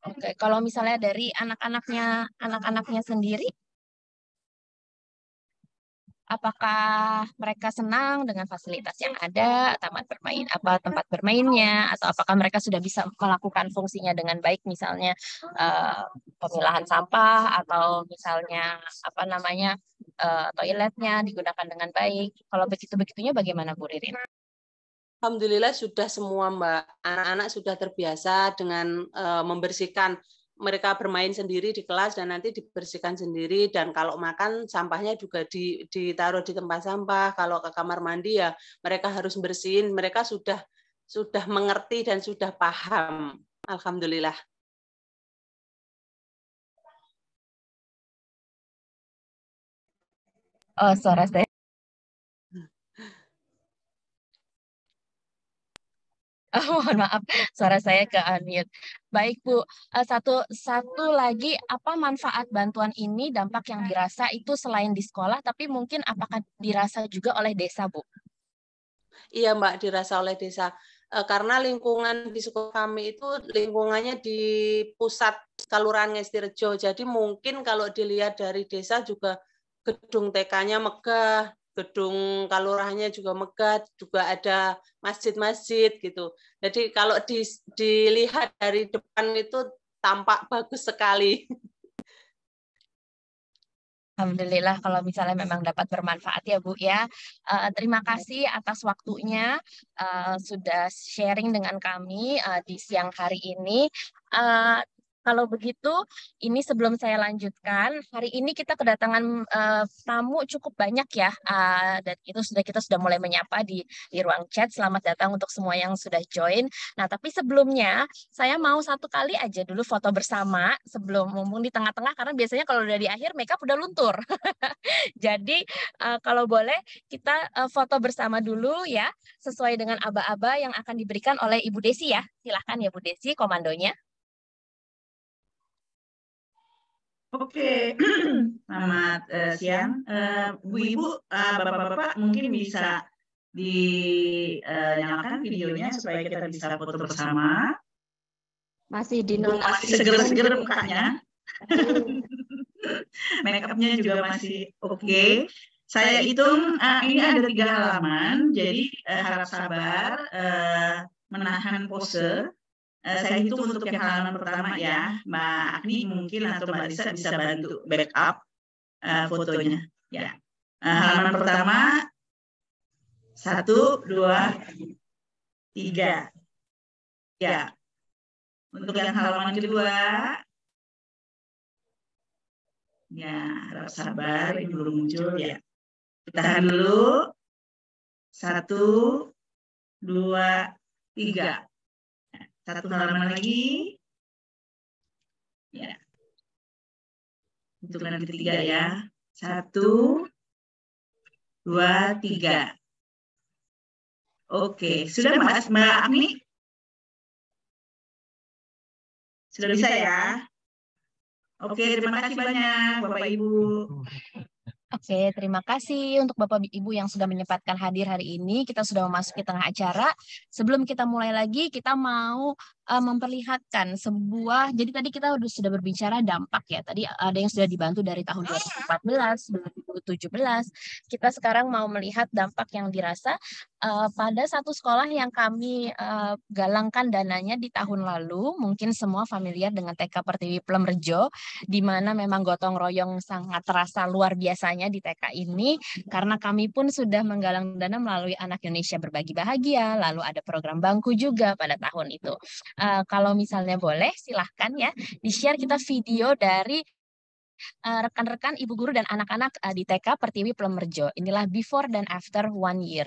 Oke, kalau misalnya dari anak-anaknya anak-anaknya sendiri apakah mereka senang dengan fasilitas yang ada, taman bermain apa tempat bermainnya, atau apakah mereka sudah bisa melakukan fungsinya dengan baik, misalnya uh, pemilahan sampah atau misalnya apa namanya uh, toiletnya digunakan dengan baik. Kalau begitu begitunya bagaimana Bu Ririn? Alhamdulillah sudah semua Mbak anak-anak sudah terbiasa dengan uh, membersihkan mereka bermain sendiri di kelas dan nanti dibersihkan sendiri. Dan kalau makan sampahnya juga ditaruh di tempat sampah. Kalau ke kamar mandi ya mereka harus bersihin. Mereka sudah sudah mengerti dan sudah paham. Alhamdulillah. Oh, suara saya Oh, mohon maaf, suara saya ke unmute. Baik Bu, eh, satu satu lagi apa manfaat bantuan ini dampak yang dirasa itu selain di sekolah, tapi mungkin apakah dirasa juga oleh desa Bu? Iya Mbak, dirasa oleh desa. Eh, karena lingkungan di sekolah kami itu lingkungannya di pusat Kelurahan Ngestirejo. Jadi mungkin kalau dilihat dari desa juga gedung TK-nya megah, gedung kalurahannya juga megah, juga ada masjid-masjid gitu. Jadi kalau di, dilihat dari depan itu tampak bagus sekali. Alhamdulillah kalau misalnya memang dapat bermanfaat ya Bu ya. Uh, terima kasih atas waktunya uh, sudah sharing dengan kami uh, di siang hari ini. Uh, kalau begitu, ini sebelum saya lanjutkan, hari ini kita kedatangan uh, tamu cukup banyak ya, uh, dan itu sudah kita sudah mulai menyapa di di ruang chat. Selamat datang untuk semua yang sudah join. Nah, tapi sebelumnya saya mau satu kali aja dulu foto bersama sebelum mumpung di tengah-tengah, karena biasanya kalau udah di akhir makeup udah luntur. Jadi uh, kalau boleh kita uh, foto bersama dulu ya, sesuai dengan aba-aba yang akan diberikan oleh Ibu Desi ya. Silahkan ya Bu Desi, komandonya. Oke, selamat uh, siang. Uh, Bu Ibu, uh, Bapak-Bapak mungkin bisa dinyalakan uh, videonya supaya kita bisa foto bersama. Masih di Masih seger-seger mukanya. Makeupnya juga masih oke. Okay. Saya hitung uh, ini ada tiga halaman, jadi uh, harap sabar uh, menahan pose saya hitung untuk yang halaman pertama ya, Mbak Agni mungkin atau Mbak Lisa bisa bantu backup uh, fotonya. Ya, uh, halaman pertama satu, dua, tiga. Ya, untuk yang halaman kedua, ya harap sabar, ini belum muncul ya. Tahan dulu. Satu, dua, tiga. Satu halaman lagi. Ya. Hitungan ketiga ya. Satu, dua, tiga. Oke, sudah Mas, Mbak Agni? Sudah bisa ya? Oke, terima kasih banyak Bapak Ibu. Oke, terima kasih untuk Bapak Ibu yang sudah menyempatkan hadir hari ini. Kita sudah memasuki tengah acara. Sebelum kita mulai lagi, kita mau uh, memperlihatkan sebuah jadi tadi kita sudah berbicara dampak ya. Tadi ada yang sudah dibantu dari tahun 2014, 2017. Kita sekarang mau melihat dampak yang dirasa uh, pada satu sekolah yang kami uh, galangkan dananya di tahun lalu. Mungkin semua familiar dengan TK Pertiwi Plemrejo di mana memang gotong royong sangat terasa luar biasanya di TK ini karena kami pun sudah menggalang dana melalui Anak Indonesia Berbagi Bahagia, lalu ada program bangku juga pada tahun itu uh, kalau misalnya boleh silahkan ya di-share kita video dari eh, rekan-rekan uh, ibu guru dan anak-anak uh, di TK Pertiwi Plemerjo. Inilah before dan after one year.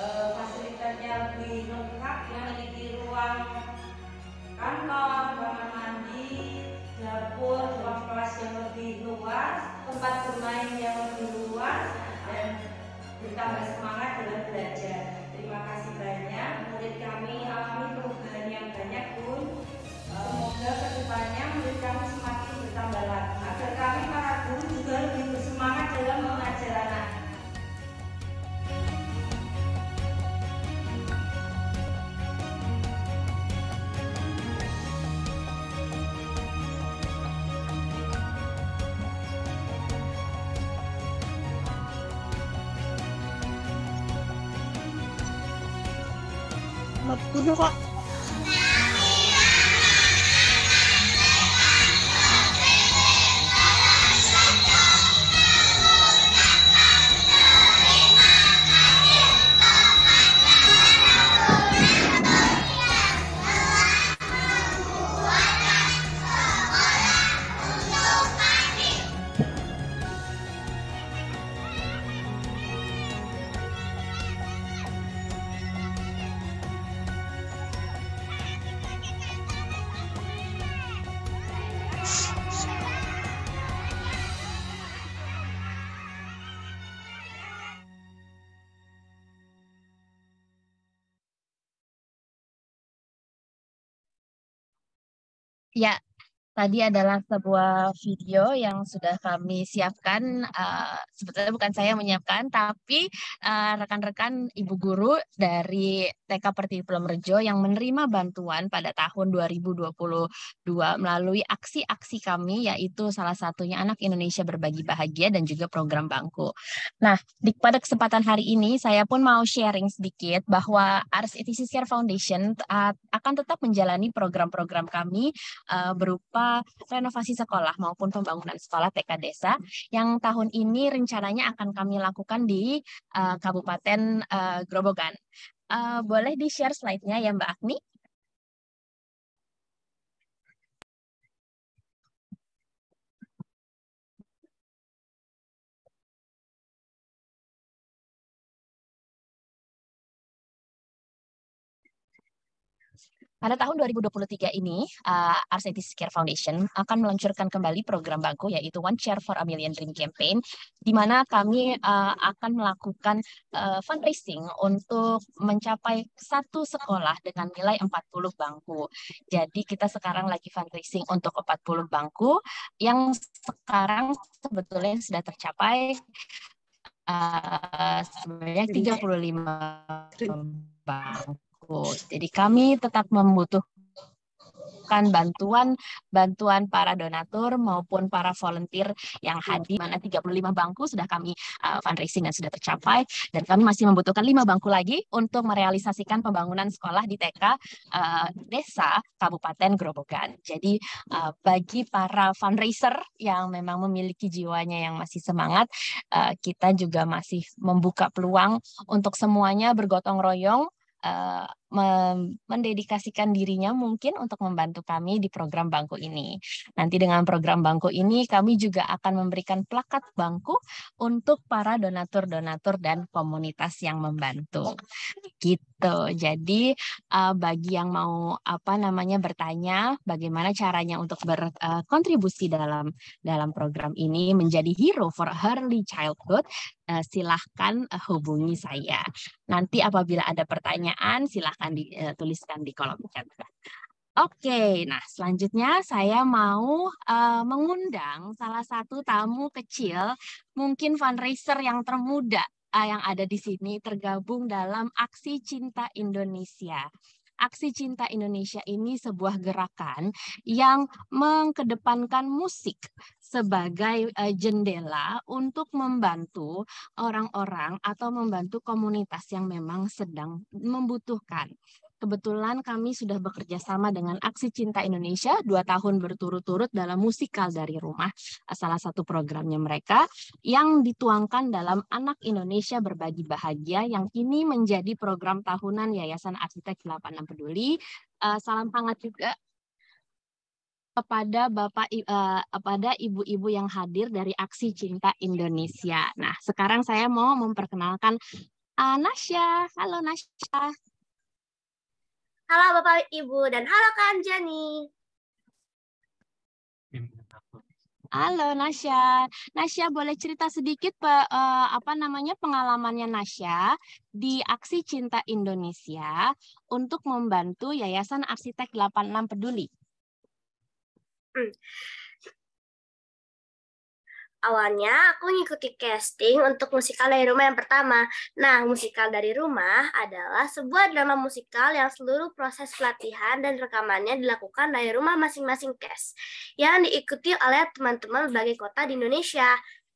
Eh, fasilitasnya lebih lengkap yang memiliki ruang kantor, ruangan mandi, dapur, ruang kelas yang lebih luas, tempat bermain yang lebih luas dan bertambah semangat dalam belajar. Terima kasih banyak murid kami alami perubahan yang banyak pun. Eh, semoga ke depannya murid kami semakin bertambah lagi agar kami para guru juga lebih のが Yeah, tadi adalah sebuah video yang sudah kami siapkan. Uh, sebetulnya bukan saya menyiapkan, tapi eh, rekan-rekan uh, ibu guru dari TK Pertiwi Rejo yang menerima bantuan pada tahun 2022 melalui aksi-aksi kami, yaitu salah satunya Anak Indonesia Berbagi Bahagia dan juga program Bangku. Nah, di pada kesempatan hari ini saya pun mau sharing sedikit bahwa Ars ETC Care Foundation uh, akan tetap menjalani program-program kami uh, berupa renovasi sekolah maupun pembangunan sekolah TK Desa yang tahun ini rencananya akan kami lakukan di uh, Kabupaten uh, Grobogan. Uh, boleh di-share slide-nya ya Mbak Agni? Pada tahun 2023 ini, uh, RCT Care Foundation akan meluncurkan kembali program bangku yaitu One Chair for a Million Dream Campaign, di mana kami uh, akan melakukan uh, fundraising untuk mencapai satu sekolah dengan nilai 40 bangku. Jadi kita sekarang lagi fundraising untuk 40 bangku yang sekarang sebetulnya sudah tercapai uh, sebanyak 35 bangku. Jadi kami tetap membutuhkan bantuan bantuan para donatur maupun para volunteer yang hadir. Mana 35 bangku sudah kami uh, fundraising dan sudah tercapai. Dan kami masih membutuhkan lima bangku lagi untuk merealisasikan pembangunan sekolah di TK uh, desa Kabupaten Grobogan. Jadi uh, bagi para fundraiser yang memang memiliki jiwanya yang masih semangat, uh, kita juga masih membuka peluang untuk semuanya bergotong royong uh, mendedikasikan dirinya mungkin untuk membantu kami di program bangku ini. Nanti dengan program bangku ini kami juga akan memberikan plakat bangku untuk para donatur-donatur dan komunitas yang membantu. Gitu. Jadi uh, bagi yang mau apa namanya bertanya bagaimana caranya untuk berkontribusi dalam dalam program ini menjadi hero for early childhood, uh, silahkan uh, hubungi saya. Nanti apabila ada pertanyaan silahkan dituliskan di kolom chat. Oke, nah selanjutnya saya mau uh, mengundang salah satu tamu kecil, mungkin fundraiser yang termuda uh, yang ada di sini tergabung dalam Aksi Cinta Indonesia. Aksi Cinta Indonesia ini sebuah gerakan yang mengkedepankan musik sebagai uh, jendela untuk membantu orang-orang atau membantu komunitas yang memang sedang membutuhkan. Kebetulan kami sudah bekerja sama dengan Aksi Cinta Indonesia dua tahun berturut-turut dalam musikal dari rumah, salah satu programnya mereka yang dituangkan dalam Anak Indonesia Berbagi Bahagia yang kini menjadi program tahunan Yayasan Arsitek 86 Peduli. Eh, salam hangat juga kepada Bapak uh, kepada ibu-ibu yang hadir dari Aksi Cinta Indonesia. Nah, sekarang saya mau memperkenalkan uh, Nasya. Halo Nasya. Halo Bapak Ibu dan halo Kak Anjani. Halo Nasya. Nasya boleh cerita sedikit Pak uh, apa namanya pengalamannya Nasya di Aksi Cinta Indonesia untuk membantu Yayasan Arsitek 86 Peduli. Hmm awalnya aku ngikuti casting untuk musikal dari rumah yang pertama. Nah, musikal dari rumah adalah sebuah drama musikal yang seluruh proses pelatihan dan rekamannya dilakukan dari rumah masing-masing cast yang diikuti oleh teman-teman berbagai kota di Indonesia.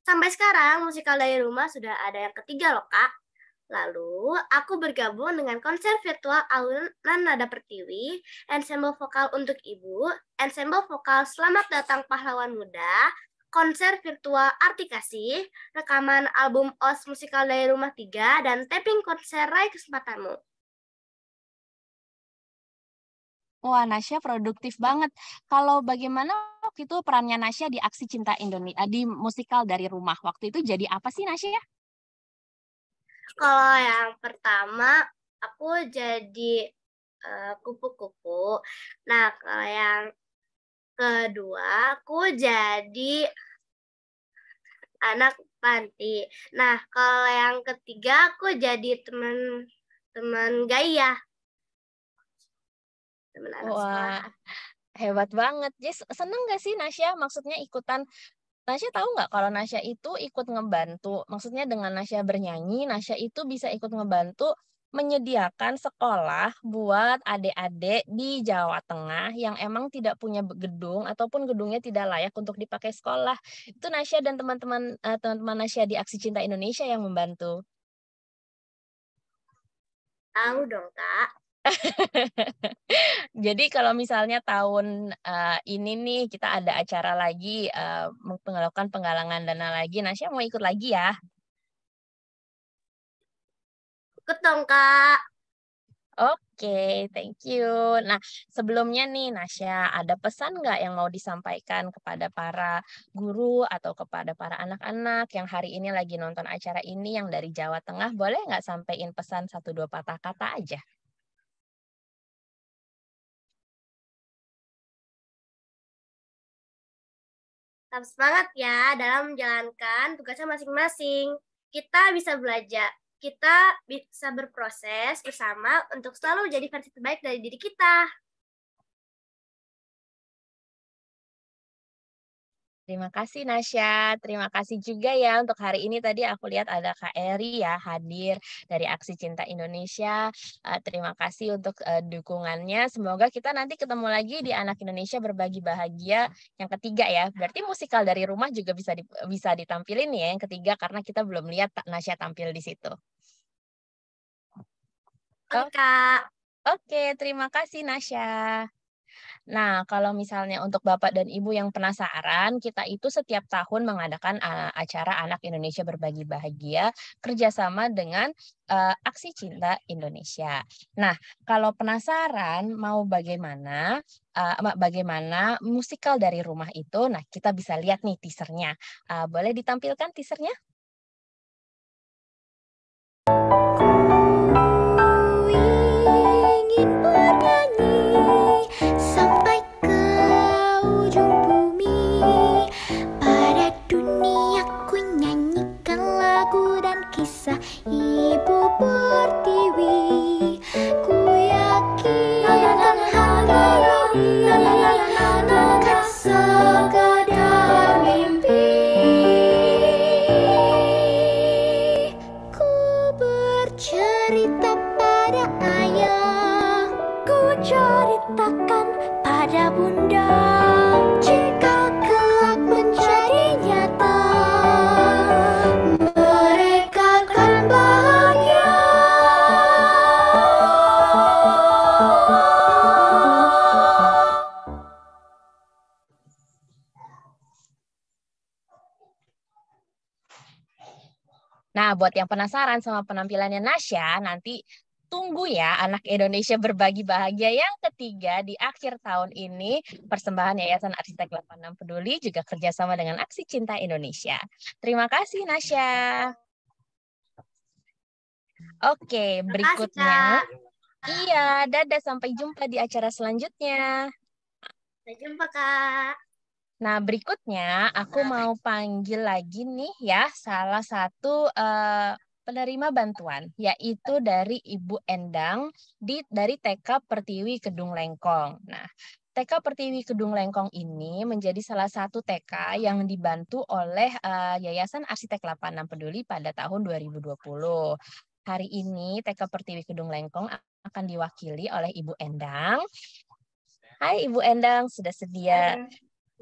Sampai sekarang musikal dari rumah sudah ada yang ketiga loh kak. Lalu, aku bergabung dengan konser virtual Alunan Nada Pertiwi, ensemble vokal untuk ibu, ensemble vokal Selamat Datang Pahlawan Muda, konser virtual Arti Kasih, rekaman album OS musikal dari Rumah Tiga, dan tapping konser Rai Kesempatanmu. Wah, Nasya produktif banget. Kalau bagaimana waktu itu perannya Nasya di Aksi Cinta Indonesia, di musikal dari rumah, waktu itu jadi apa sih Nasya? Kalau yang pertama, aku jadi eh, kupu-kupu. Uh, nah, kalau yang kedua aku jadi anak panti. Nah, kalau yang ketiga aku jadi teman teman gaya. Teman anak Wah, sekolah. hebat banget. Jess, seneng gak sih Nasya maksudnya ikutan Nasya tahu nggak kalau Nasya itu ikut ngebantu, maksudnya dengan Nasya bernyanyi, Nasya itu bisa ikut ngebantu menyediakan sekolah buat adik-adik di Jawa Tengah yang emang tidak punya gedung ataupun gedungnya tidak layak untuk dipakai sekolah. Itu Nasya dan teman-teman uh, teman-teman Nasya di Aksi Cinta Indonesia yang membantu. Tahu dong, Kak. Jadi kalau misalnya tahun uh, ini nih kita ada acara lagi uh, melakukan penggalangan dana lagi, Nasya mau ikut lagi ya? Ikut dong, Kak. Oke, okay, thank you. Nah, sebelumnya nih, Nasya, ada pesan nggak yang mau disampaikan kepada para guru atau kepada para anak-anak yang hari ini lagi nonton acara ini yang dari Jawa Tengah? Boleh nggak sampaikan pesan satu dua patah kata aja? Tetap semangat ya dalam menjalankan tugasnya masing-masing. Kita bisa belajar kita bisa berproses bersama untuk selalu jadi versi terbaik dari diri kita. Terima kasih Nasya, terima kasih juga ya untuk hari ini tadi aku lihat ada Kak Eri ya hadir dari Aksi Cinta Indonesia. Uh, terima kasih untuk uh, dukungannya. Semoga kita nanti ketemu lagi di Anak Indonesia Berbagi Bahagia yang ketiga ya. Berarti musikal dari rumah juga bisa di, bisa ditampilin ya yang ketiga karena kita belum lihat Nasya tampil di situ. Oke, Kak. Oke, terima kasih Nasya. Nah, kalau misalnya untuk Bapak dan Ibu yang penasaran, kita itu setiap tahun mengadakan acara Anak Indonesia Berbagi Bahagia kerjasama dengan uh, Aksi Cinta Indonesia. Nah, kalau penasaran mau bagaimana uh, bagaimana musikal dari rumah itu, nah kita bisa lihat nih teasernya. Uh, boleh ditampilkan teasernya? Buat yang penasaran sama penampilannya Nasya, nanti tunggu ya anak Indonesia berbagi bahagia yang ketiga di akhir tahun ini persembahan Yayasan Arsitek 86 Peduli juga kerjasama dengan Aksi Cinta Indonesia. Terima kasih Nasya. Oke, berikutnya. Iya, dadah sampai jumpa di acara selanjutnya. Sampai jumpa Kak. Nah, berikutnya aku mau panggil lagi nih ya salah satu uh, penerima bantuan yaitu dari Ibu Endang di dari TK Pertiwi Kedung Lengkong. Nah, TK Pertiwi Kedung Lengkong ini menjadi salah satu TK yang dibantu oleh uh, Yayasan Arsitek 86 Peduli pada tahun 2020. Hari ini TK Pertiwi Kedung Lengkong akan diwakili oleh Ibu Endang. Hai Ibu Endang, sudah sedia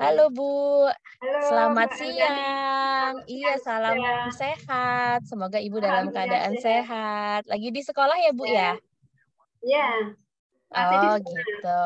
Halo Bu, Halo, selamat Mbak siang. Iya, salam ya. sehat. Semoga Ibu dalam keadaan sehat. Lagi di sekolah ya Bu ya? Iya. Oh gitu.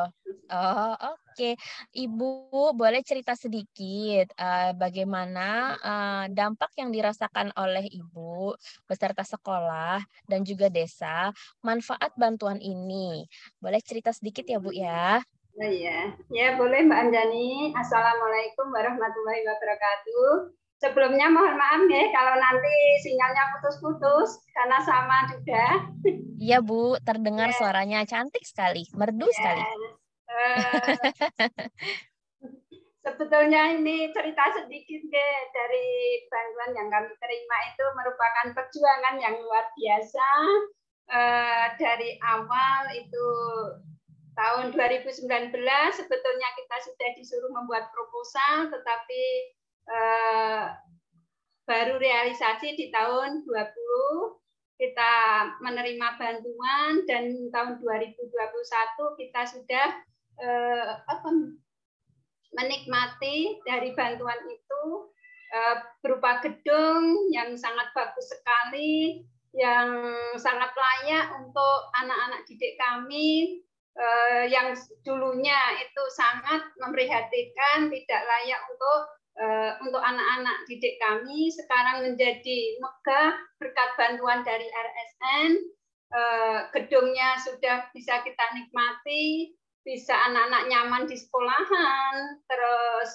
Oh oke. Okay. Ibu boleh cerita sedikit uh, bagaimana uh, dampak yang dirasakan oleh Ibu beserta sekolah dan juga desa manfaat bantuan ini. Boleh cerita sedikit ya Bu ya? Oh iya, ya boleh Mbak Anjani. Assalamualaikum warahmatullahi wabarakatuh. Sebelumnya mohon maaf ya kalau nanti sinyalnya putus-putus karena sama juga. Iya Bu, terdengar ya. suaranya cantik sekali, merdu ya. sekali. Uh, sebetulnya ini cerita sedikit deh dari bantuan yang kami terima itu merupakan perjuangan yang luar biasa. Uh, dari awal itu tahun 2019 sebetulnya kita sudah disuruh membuat proposal tetapi eh, baru realisasi di tahun 20 kita menerima bantuan dan tahun 2021 kita sudah eh, apa, menikmati dari bantuan itu eh, berupa gedung yang sangat bagus sekali yang sangat layak untuk anak-anak didik kami eh, yang dulunya itu sangat memprihatinkan, tidak layak untuk eh, untuk anak-anak didik kami sekarang menjadi megah berkat bantuan dari RSN. Eh, gedungnya sudah bisa kita nikmati, bisa anak-anak nyaman di sekolahan, terus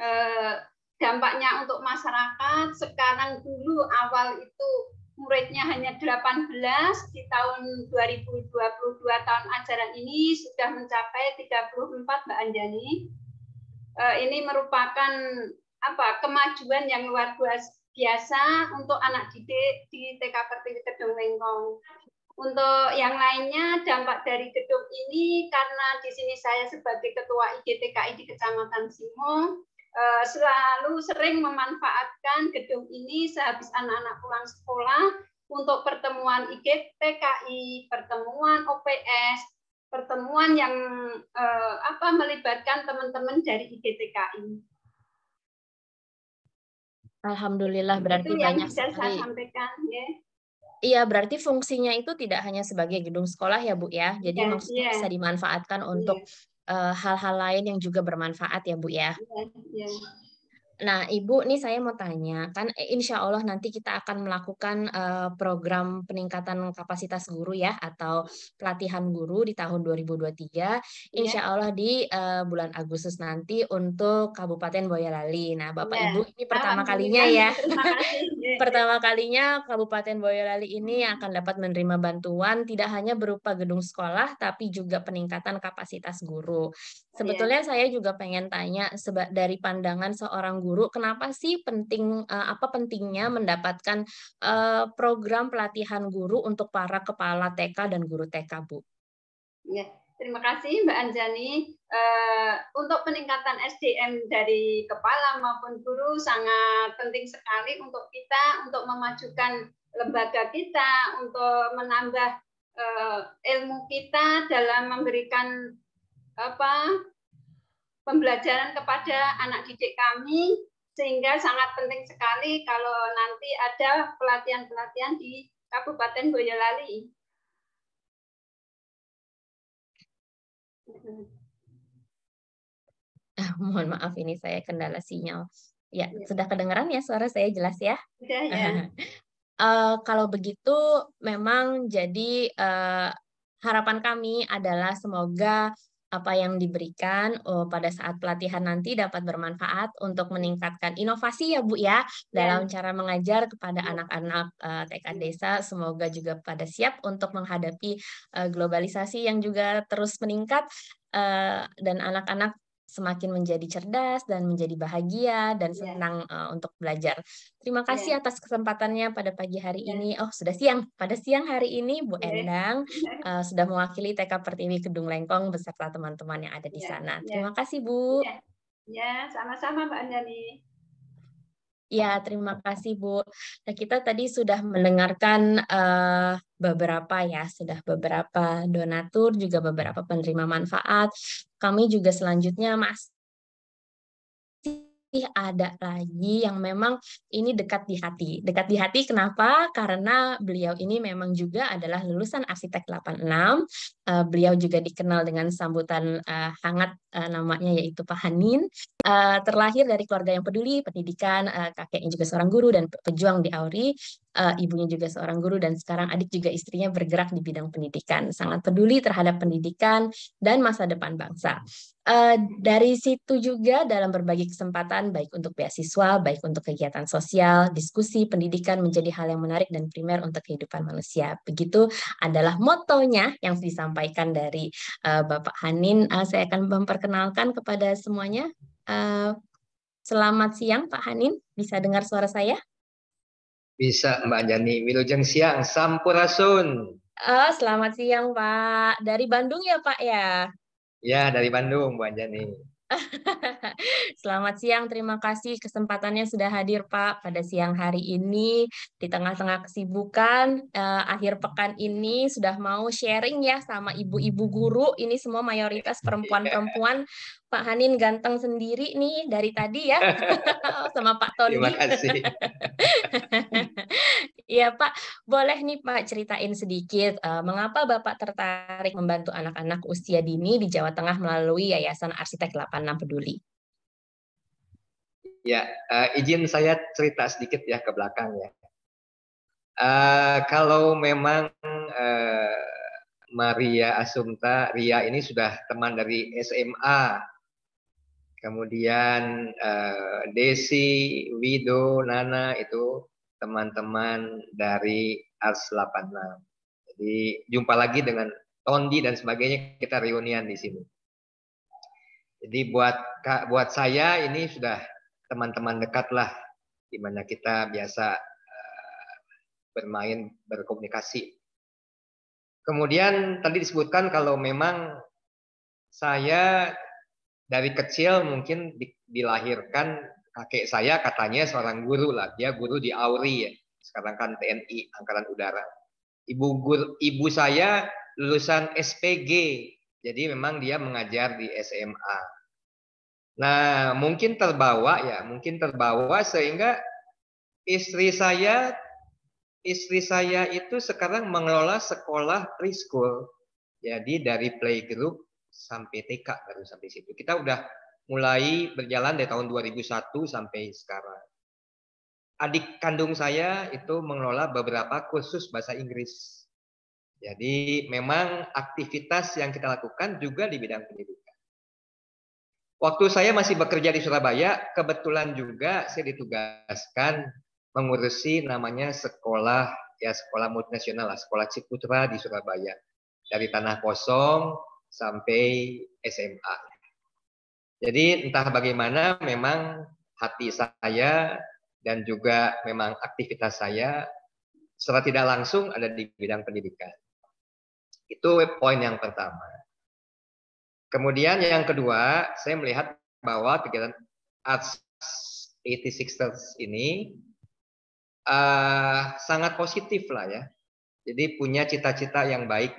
eh, dampaknya untuk masyarakat sekarang dulu awal itu muridnya hanya 18 di tahun 2022 tahun ajaran ini sudah mencapai 34 Mbak Anjani. Eh, ini merupakan apa kemajuan yang luar biasa untuk anak didik di TK Pertiwi Kedung Lengkong. Untuk yang lainnya dampak dari gedung ini karena di sini saya sebagai ketua IGTKI di Kecamatan Simo selalu sering memanfaatkan gedung ini sehabis anak-anak pulang sekolah untuk pertemuan IGTKI, pertemuan OPS, pertemuan yang eh, apa melibatkan teman-teman dari IGTKI. Alhamdulillah berarti itu banyak bisa sekali. saya sampaikan ya. Iya, berarti fungsinya itu tidak hanya sebagai gedung sekolah ya, Bu ya. Jadi yeah, maksudnya yeah. bisa dimanfaatkan untuk yeah eh, hal-hal lain yang juga bermanfaat ya Bu ya. Ya, ya. Nah, Ibu, nih saya mau tanya, kan eh, insya Allah nanti kita akan melakukan uh, program peningkatan kapasitas guru ya, atau pelatihan guru di tahun 2023, insya Allah di uh, bulan Agustus nanti untuk Kabupaten Boyolali. Nah, Bapak Ya, Ibu ini pertama kalinya ya, pertama kalinya Kabupaten Boyolali ini akan dapat menerima bantuan tidak hanya berupa gedung sekolah, tapi juga peningkatan kapasitas guru. Sebetulnya saya juga pengen tanya dari pandangan seorang guru, kenapa sih penting eh, apa pentingnya mendapatkan eh, program pelatihan guru untuk para kepala TK dan guru TK, Bu? Ya, terima kasih Mbak Anjani. Eh, untuk peningkatan SDM dari kepala maupun guru sangat penting sekali untuk kita untuk memajukan lembaga kita, untuk menambah ilmu kita dalam memberikan apa pembelajaran kepada anak didik kami sehingga sangat penting sekali kalau nanti ada pelatihan-pelatihan di Kabupaten Boyolali. Ah, mohon maaf ini saya kendala sinyal. Ya, Ya. sudah kedengeran ya suara saya jelas ya? Sudah ya. Eh, kalau begitu memang jadi eh, harapan kami adalah semoga apa yang diberikan eh, pada saat pelatihan nanti dapat bermanfaat untuk meningkatkan inovasi ya Bu ya dalam cara mengajar kepada anak-anak eh, TK desa. Semoga juga pada siap untuk menghadapi eh, globalisasi yang juga terus meningkat eh, dan anak-anak semakin menjadi cerdas dan menjadi bahagia dan senang eh, untuk belajar. Terima kasih atas kesempatannya pada pagi hari ini. Oh, sudah siang. Pada siang hari ini Bu Endang eh, sudah mewakili TK Pertiwi Kedung Lengkong beserta teman-teman yang ada di Ya, sana. ya. Terima kasih Bu. Ya, ya sama-sama Mbak Anjani. Ya, terima kasih Bu. Nah, kita tadi sudah mendengarkan eh, beberapa ya, sudah beberapa donatur, juga beberapa penerima manfaat. Kami juga selanjutnya masih ada lagi yang memang ini dekat di hati. Dekat di hati kenapa? Karena beliau ini memang juga adalah lulusan arsitek 86. Eh, beliau juga dikenal dengan sambutan eh, hangat eh, namanya yaitu Pak Hanin. Eh, terlahir dari keluarga yang peduli pendidikan, eh, kakeknya juga seorang guru dan pe- pejuang di Auri, eh, ibunya juga seorang guru dan sekarang adik juga istrinya bergerak di bidang pendidikan, sangat peduli terhadap pendidikan dan masa depan bangsa. Eh, dari situ juga dalam berbagi kesempatan baik untuk beasiswa, baik untuk kegiatan sosial, diskusi, pendidikan menjadi hal yang menarik dan primer untuk kehidupan manusia. Begitu adalah motonya yang disampaikan dari eh, Bapak Hanin. Eh, saya akan memperkenalkan kepada semuanya. Eh, selamat siang Pak Hanin, bisa dengar suara saya? Bisa Mbak Jani, Wilujeng siang, Sampurasun. Oh, selamat siang Pak. Dari Bandung ya Pak ya? Ya, dari Bandung, Mbak Jani. Selamat siang, terima kasih kesempatannya sudah hadir Pak pada siang hari ini di tengah-tengah kesibukan. Eh, akhir pekan ini sudah mau sharing ya sama ibu-ibu guru. Ini semua mayoritas perempuan-perempuan Pak Hanin ganteng sendiri nih dari tadi ya sama Pak Tony. Terima kasih. Iya Pak, boleh nih Pak ceritain sedikit eh, mengapa Bapak tertarik membantu anak-anak usia dini di Jawa Tengah melalui Yayasan Arsitek 86 Peduli. Ya, eh, izin saya cerita sedikit ya ke belakang ya. Eh, kalau memang eh, Maria Asumta, Ria ini sudah teman dari SMA. Kemudian eh, Desi, Wido, Nana itu teman-teman dari Ars 86. Jadi jumpa lagi dengan Tondi dan sebagainya kita reunian di sini. Jadi buat buat saya ini sudah teman-teman dekat lah di mana kita biasa eh, bermain berkomunikasi. Kemudian tadi disebutkan kalau memang saya dari kecil mungkin di- dilahirkan kakek saya katanya seorang guru lah. Dia guru di Auri ya. Sekarang kan TNI Angkatan Udara. Ibu guru ibu saya lulusan SPG jadi memang dia mengajar di SMA nah mungkin terbawa ya mungkin terbawa sehingga istri saya istri saya itu sekarang mengelola sekolah preschool. Jadi dari playgroup sampai TK baru sampai situ. Kita udah mulai berjalan dari tahun 2001 sampai sekarang. Adik kandung saya itu mengelola beberapa kursus bahasa Inggris. Jadi memang aktivitas yang kita lakukan juga di bidang pendidikan. Waktu saya masih bekerja di Surabaya, kebetulan juga saya ditugaskan mengurusi namanya sekolah ya sekolah multinasional lah, sekolah Ciputra di Surabaya. Dari tanah kosong sampai SMA. Jadi entah bagaimana memang hati saya dan juga memang aktivitas saya secara tidak langsung ada di bidang pendidikan. Itu poin yang pertama. Kemudian yang kedua, saya melihat bahwa kegiatan Arts 86ers ini uh, sangat positif lah ya. Jadi punya cita-cita yang baik.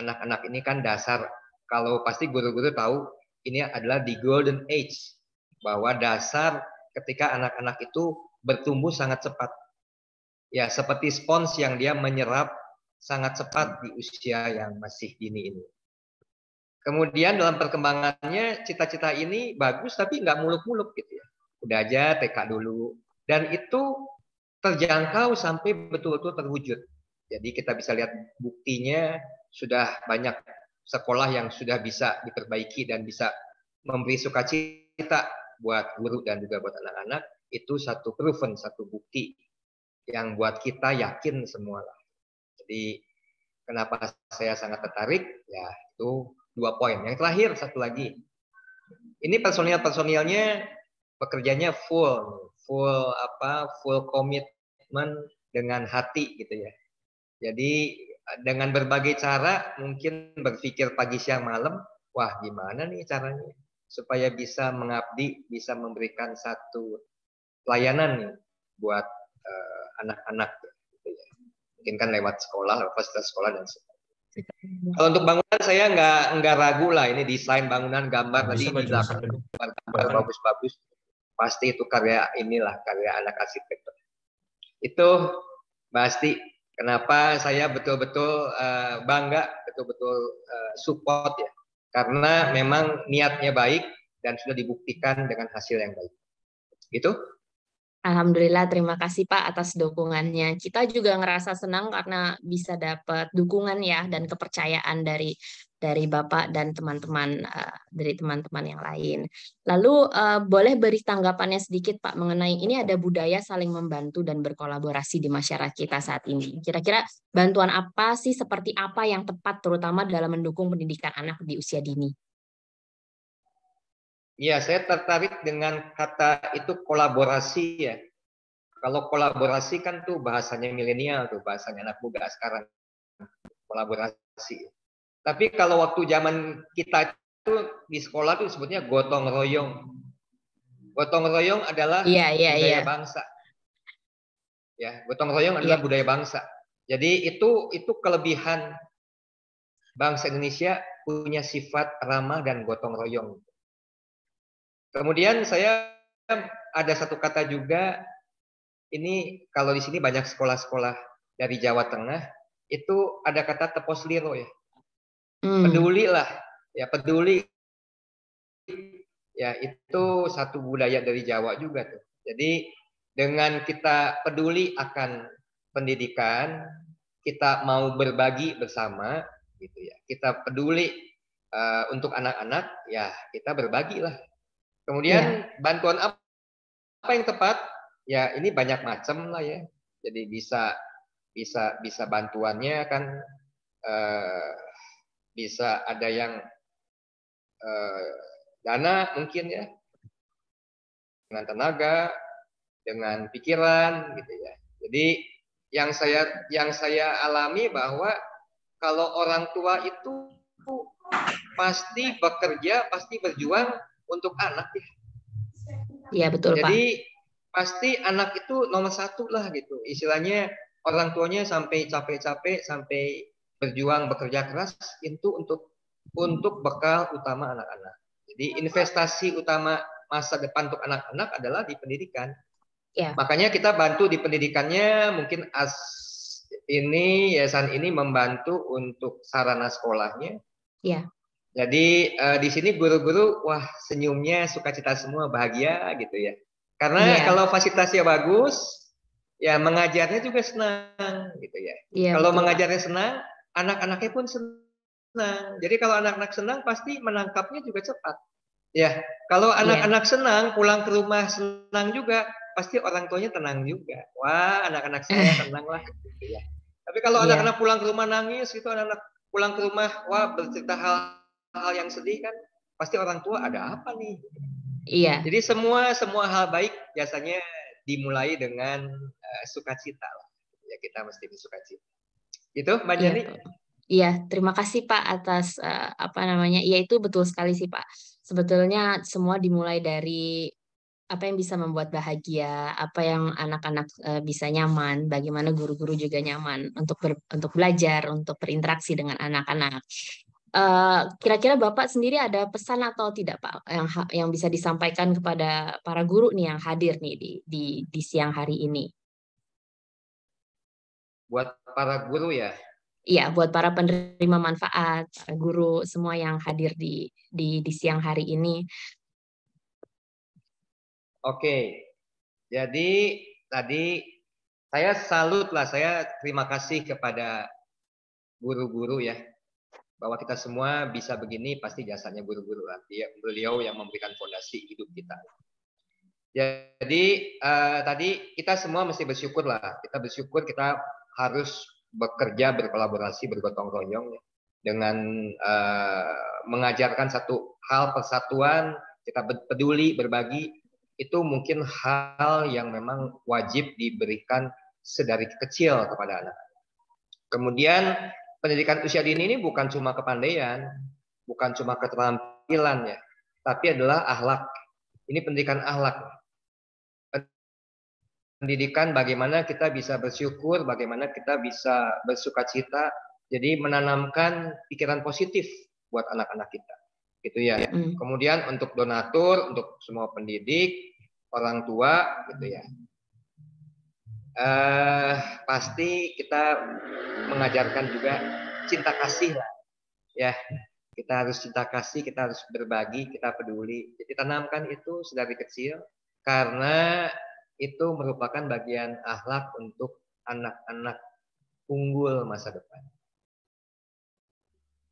Anak-anak ini kan dasar, kalau pasti guru-guru tahu ini adalah the golden age. Bahwa dasar ketika anak-anak itu bertumbuh sangat cepat. Ya, seperti spons yang dia menyerap sangat cepat di usia yang masih dini ini. Kemudian dalam perkembangannya cita-cita ini bagus tapi nggak muluk-muluk gitu ya. Udah aja TK dulu. Dan itu terjangkau sampai betul-betul terwujud. Jadi kita bisa lihat buktinya sudah banyak sekolah yang sudah bisa diperbaiki dan bisa memberi sukacita buat guru dan juga buat anak-anak itu satu proven, satu bukti yang buat kita yakin semua lah. Jadi kenapa saya sangat tertarik? Ya itu dua poin. Yang terakhir satu lagi. Ini personil-personilnya pekerjanya full, full apa? Full komitmen dengan hati gitu ya. Jadi dengan berbagai cara mungkin berpikir pagi siang malam, wah gimana nih caranya? Supaya bisa mengabdi, bisa memberikan satu pelayanan nih buat eh, anak-anak uh, mungkin kan lewat sekolah, lewat fasilitas sekolah dan sebagainya. Kalau untuk bangunan saya nggak nggak ragu lah. Ini desain bangunan gambar tadi di belakang gambar bagus-bagus. Pasti itu karya inilah karya anak arsitek itu pasti kenapa saya betul-betul uh, bangga betul-betul uh, support ya? Karena memang niatnya baik dan sudah dibuktikan dengan hasil yang baik. Itu Alhamdulillah, terima kasih Pak atas dukungannya. Kita juga ngerasa senang karena bisa dapat dukungan ya dan kepercayaan dari dari Bapak dan teman-teman uh, dari teman-teman yang lain. Lalu uh, boleh beri tanggapannya sedikit Pak mengenai ini ada budaya saling membantu dan berkolaborasi di masyarakat kita saat ini. Kira-kira bantuan apa sih seperti apa yang tepat terutama dalam mendukung pendidikan anak di usia dini? Iya, saya tertarik dengan kata itu kolaborasi ya. Kalau kolaborasi kan tuh bahasanya milenial tuh, bahasanya anak muda sekarang. Kolaborasi. Tapi kalau waktu zaman kita itu di sekolah tuh sebutnya gotong royong. Gotong royong adalah iya, iya, budaya iya. bangsa. Ya, gotong royong adalah iya. budaya bangsa. Jadi itu itu kelebihan bangsa Indonesia punya sifat ramah dan gotong royong. Kemudian saya ada satu kata juga, ini kalau di sini banyak sekolah-sekolah dari Jawa Tengah, itu ada kata tepos liro ya. Hmm. Peduli lah, ya peduli. Ya itu satu budaya dari Jawa juga tuh. Jadi dengan kita peduli akan pendidikan, kita mau berbagi bersama, gitu ya. Kita peduli uh, untuk anak-anak, ya kita berbagi lah Kemudian ya. bantuan apa, apa yang tepat? Ya ini banyak macam lah ya. Jadi bisa bisa bisa bantuannya kan uh, bisa ada yang uh, dana mungkin ya dengan tenaga, dengan pikiran gitu ya. Jadi yang saya yang saya alami bahwa kalau orang tua itu pasti bekerja, pasti berjuang untuk anak ya. Iya betul Jadi, Pak. Jadi pasti anak itu nomor satu lah gitu. Istilahnya orang tuanya sampai capek-capek, sampai berjuang bekerja keras itu untuk untuk bekal utama anak-anak. Jadi investasi utama masa depan untuk anak-anak adalah di pendidikan. Ya. Makanya kita bantu di pendidikannya mungkin as ini yayasan ini membantu untuk sarana sekolahnya. Ya. Jadi uh, di sini guru-guru wah senyumnya sukacita semua bahagia gitu ya. Karena yeah. kalau fasilitasnya bagus, ya mengajarnya juga senang gitu ya. Yeah, kalau betul. mengajarnya senang, anak-anaknya pun senang. Jadi kalau anak-anak senang pasti menangkapnya juga cepat. Ya, kalau iya. anak-anak yeah. senang pulang ke rumah senang juga, pasti orang tuanya tenang juga. Wah, anak-anak saya tenang lah. Gitu ya. Tapi kalau iya. anak-anak yeah. pulang ke rumah nangis, itu anak-anak pulang ke rumah, wah bercerita hal-hal yang sedih kan, pasti orang tua ada apa nih? Iya. Jadi semua semua hal baik biasanya dimulai dengan uh, sukacita lah. Ya kita mesti bersukacita. Itu Mbak Jani. Iya. Iya, terima kasih Pak atas uh, apa namanya. Iya itu betul sekali sih Pak. Sebetulnya semua dimulai dari apa yang bisa membuat bahagia, apa yang anak-anak uh, bisa nyaman, bagaimana guru-guru juga nyaman untuk ber, untuk belajar, untuk berinteraksi dengan anak-anak. Uh, kira-kira Bapak sendiri ada pesan atau tidak Pak yang yang bisa disampaikan kepada para guru nih yang hadir nih di di, di siang hari ini? Buat para guru ya, Iya, buat para penerima manfaat, para guru semua yang hadir di di, di siang hari ini. Oke, jadi tadi saya salut lah, saya terima kasih kepada guru-guru ya, bahwa kita semua bisa begini pasti jasanya guru-guru beliau yang memberikan fondasi hidup kita. Jadi uh, tadi kita semua mesti bersyukur lah. Kita bersyukur kita harus bekerja berkolaborasi bergotong royong ya, dengan uh, mengajarkan satu hal persatuan kita peduli berbagi itu mungkin hal yang memang wajib diberikan sedari kecil kepada anak. Kemudian pendidikan usia dini ini bukan cuma kepandaian, bukan cuma keterampilan ya, tapi adalah akhlak. Ini pendidikan akhlak pendidikan bagaimana kita bisa bersyukur, bagaimana kita bisa bersuka cita, jadi menanamkan pikiran positif buat anak-anak kita. Gitu ya. Mm. Kemudian untuk donatur, untuk semua pendidik, orang tua gitu ya. Uh, pasti kita mengajarkan juga cinta kasih lah. Ya, kita harus cinta kasih, kita harus berbagi, kita peduli. Jadi tanamkan itu sedari kecil karena itu merupakan bagian akhlak untuk anak-anak unggul masa depan.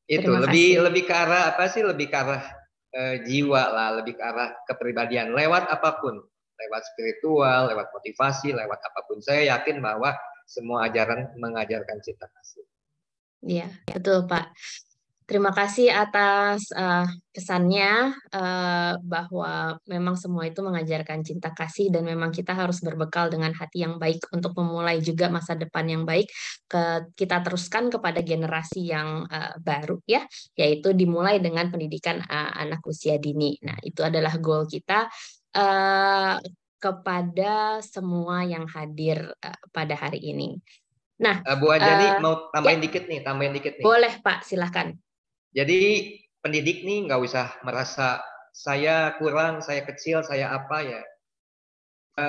Itu lebih lebih ke arah apa sih? Lebih ke arah e, jiwa lah, lebih ke arah kepribadian lewat apa pun, lewat spiritual, lewat motivasi, lewat apa pun. Saya yakin bahwa semua ajaran mengajarkan cinta kasih. Iya, betul Pak. Terima kasih atas uh, pesannya uh, bahwa memang semua itu mengajarkan cinta kasih dan memang kita harus berbekal dengan hati yang baik untuk memulai juga masa depan yang baik ke kita teruskan kepada generasi yang uh, baru ya yaitu dimulai dengan pendidikan uh, anak usia dini. Nah, itu adalah goal kita uh, kepada semua yang hadir uh, pada hari ini. Nah, Bu Ajani uh, mau tambahin ya, dikit nih, tambahin dikit nih. Boleh Pak, silahkan. Jadi pendidik nih nggak usah merasa saya kurang, saya kecil, saya apa ya. E,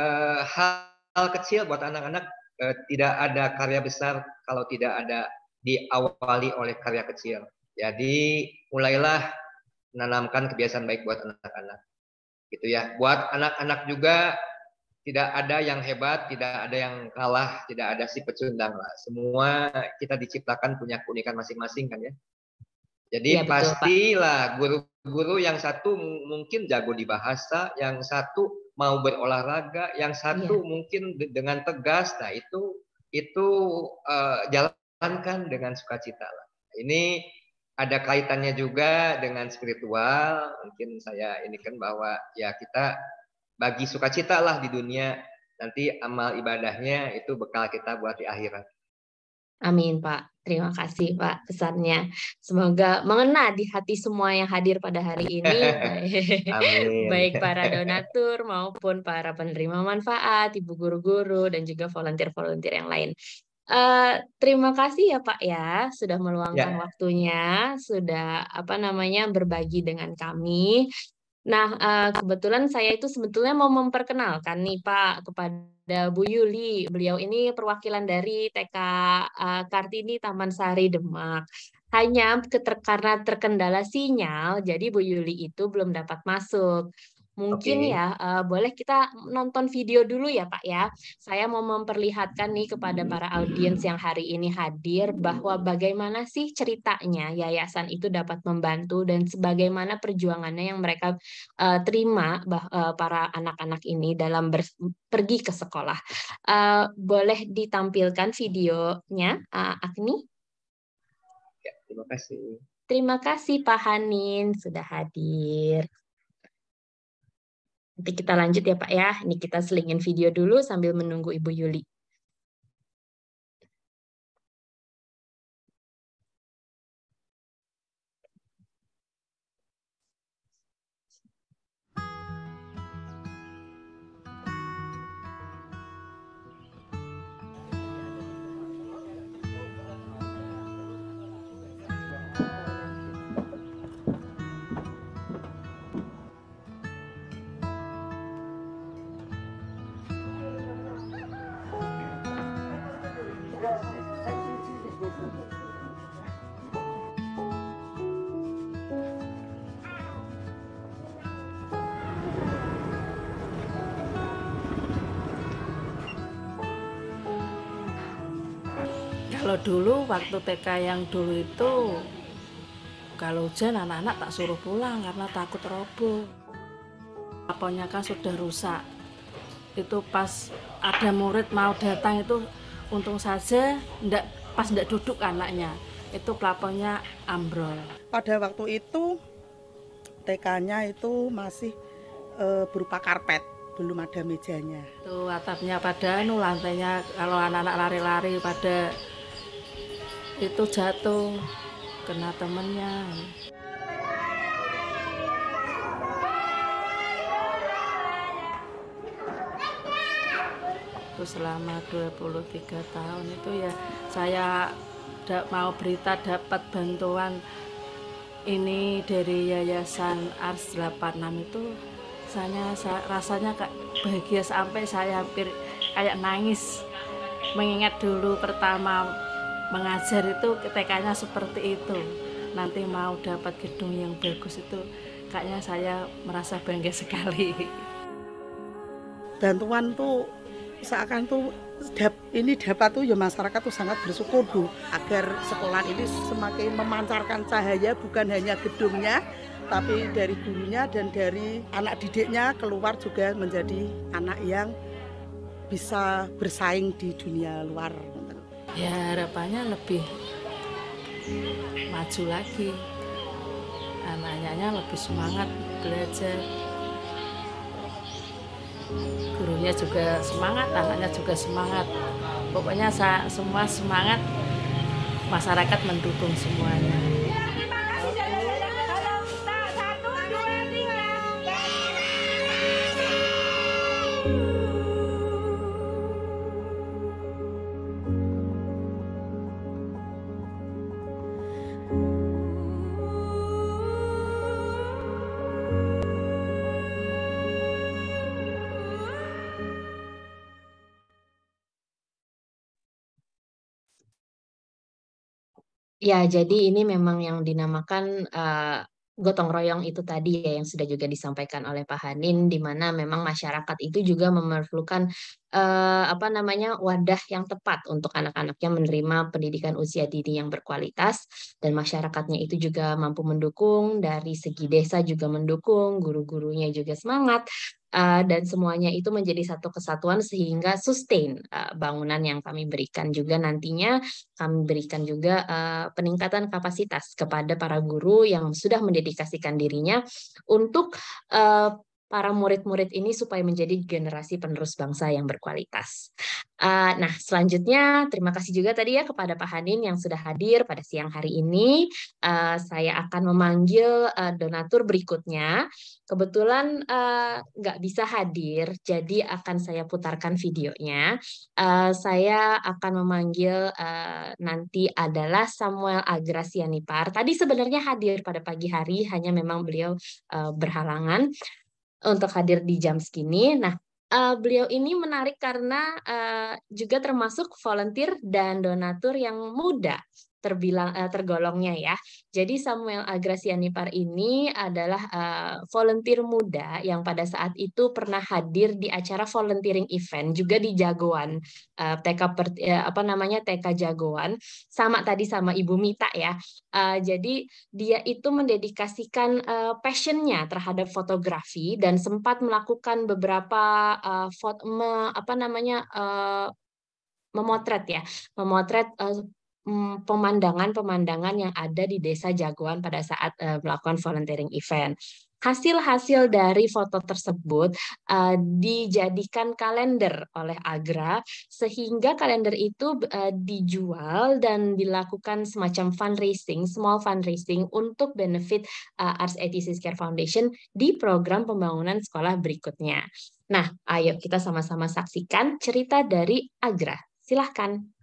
hal, hal kecil buat anak-anak e, tidak ada karya besar kalau tidak ada diawali oleh karya kecil. Jadi mulailah menanamkan kebiasaan baik buat anak-anak. Gitu ya. Buat anak-anak juga tidak ada yang hebat, tidak ada yang kalah, tidak ada si pecundang lah. Semua kita diciptakan punya keunikan masing-masing kan ya. Jadi ya, pastilah guru-guru yang satu mungkin jago di bahasa, yang satu mau berolahraga, yang satu ya. mungkin dengan tegas. Nah itu itu uh, jalankan dengan sukacita lah. Ini ada kaitannya juga dengan spiritual. Mungkin saya ini kan bahwa ya kita bagi sukacita lah di dunia. Nanti amal ibadahnya itu bekal kita buat di akhirat. Amin, Pak. Terima kasih, Pak, pesannya. Semoga mengena di hati semua yang hadir pada hari ini, Amin. baik para donatur maupun para penerima manfaat, ibu guru-guru, dan juga volunteer-volunteer yang lain. Uh, terima kasih ya Pak ya sudah meluangkan ya. waktunya, sudah apa namanya berbagi dengan kami. Nah, uh, kebetulan saya itu sebetulnya mau memperkenalkan nih Pak kepada Bu Yuli. Beliau ini perwakilan dari TK uh, eh, Kartini Taman Sari Demak. Hanya karena terkendala sinyal, jadi Bu Yuli itu belum dapat masuk. Mungkin Oke. ya, uh, boleh kita nonton video dulu ya Pak ya. Saya mau memperlihatkan nih kepada para audiens yang hari ini hadir bahwa bagaimana sih ceritanya yayasan itu dapat membantu dan sebagaimana perjuangannya yang mereka uh, terima bah, uh, para anak-anak ini dalam ber, pergi ke sekolah. Uh, boleh ditampilkan videonya, uh, Agni? Ya, terima kasih. Terima kasih Pak Hanin sudah hadir. Nanti kita lanjut ya Pak ya. Ini kita selingin video dulu sambil menunggu Ibu Yuli. Kalau dulu waktu TK yang dulu itu kalau hujan anak-anak tak suruh pulang karena takut roboh. Laponnya kan sudah rusak. Itu pas ada murid mau datang itu untung saja ndak pas ndak duduk anaknya. Itu plafonnya ambrol. Pada waktu itu TK-nya itu masih e, berupa karpet, belum ada mejanya. Itu atapnya pada anu lantainya kalau anak-anak lari-lari pada itu jatuh kena temennya. Itu selama 23 tahun itu ya saya mau berita dapat bantuan ini dari Yayasan Ars 86 itu saya, rasanya kayak bahagia sampai saya hampir kayak nangis. Mengingat dulu pertama mengajar itu TK-nya seperti itu. Nanti mau dapat gedung yang bagus itu kayaknya saya merasa bangga sekali. Bantuan tuh seakan tuh ini dapat tuh ya masyarakat tuh sangat bersyukur bu. Agar sekolah ini semakin memancarkan cahaya bukan hanya gedungnya tapi dari gurunya dan dari anak didiknya keluar juga menjadi anak yang bisa bersaing di dunia luar ya harapannya lebih maju lagi. Anaknya lebih semangat belajar. Gurunya juga semangat anaknya juga semangat. Pokoknya semua semangat masyarakat mendukung semuanya Ya, jadi ini memang yang dinamakan uh, gotong royong itu tadi ya yang sudah juga disampaikan oleh Pak Hanin di mana memang masyarakat itu juga memerlukan uh, apa namanya wadah yang tepat untuk anak-anaknya menerima pendidikan usia dini yang berkualitas dan masyarakatnya itu juga mampu mendukung dari segi desa juga mendukung guru-gurunya juga semangat uh, dan semuanya itu menjadi satu kesatuan sehingga sustain uh, bangunan yang kami berikan juga nantinya kami berikan juga uh, peningkatan kapasitas kepada para guru yang sudah mendedikasikan dirinya untuk uh, para murid-murid ini supaya menjadi generasi penerus bangsa yang berkualitas. Uh, nah, selanjutnya terima kasih juga tadi ya kepada Pak Hanin yang sudah hadir pada siang hari ini. Uh, saya akan memanggil uh, donatur berikutnya. Kebetulan nggak uh, bisa hadir, jadi akan saya putarkan videonya. Uh, saya akan memanggil uh, nanti adalah Samuel Agrasianipar. Tadi sebenarnya hadir pada pagi hari, hanya memang beliau uh, berhalangan untuk hadir di jam segini. Nah, uh, beliau ini menarik karena uh, juga termasuk volunteer dan donatur yang muda. Terbilang uh, tergolongnya ya. Jadi Samuel Agracianipar ini adalah uh, volunteer muda yang pada saat itu pernah hadir di acara volunteering event juga di Jagoan uh, TK per, uh, apa namanya TK Jagoan sama tadi sama Ibu Mita ya. Uh, jadi dia itu mendedikasikan uh, passionnya terhadap fotografi dan sempat melakukan beberapa uh, foto me, apa namanya uh, memotret ya, memotret uh, pemandangan-pemandangan yang ada di Desa Jagoan pada saat uh, melakukan volunteering event. Hasil-hasil dari foto tersebut uh, dijadikan kalender oleh Agra sehingga kalender itu uh, dijual dan dilakukan semacam fundraising, small fundraising untuk benefit uh, Arts ATC Care Foundation di program pembangunan sekolah berikutnya. Nah, ayo kita sama-sama saksikan cerita dari Agra. Silahkan.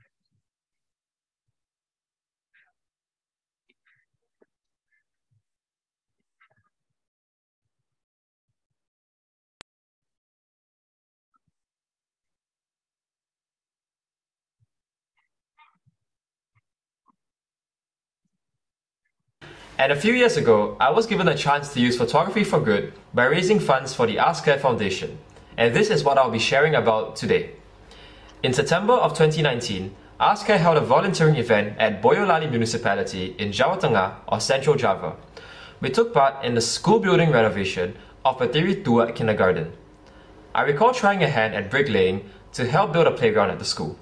And a few years ago, I was given a chance to use photography for good by raising funds for the Care Foundation. And this is what I'll be sharing about today. In September of 2019, Care held a volunteering event at Boyolali Municipality in Jawa Tengah or Central Java. We took part in the school building renovation of Petiri Tua Kindergarten. I recall trying a hand at bricklaying to help build a playground at the school.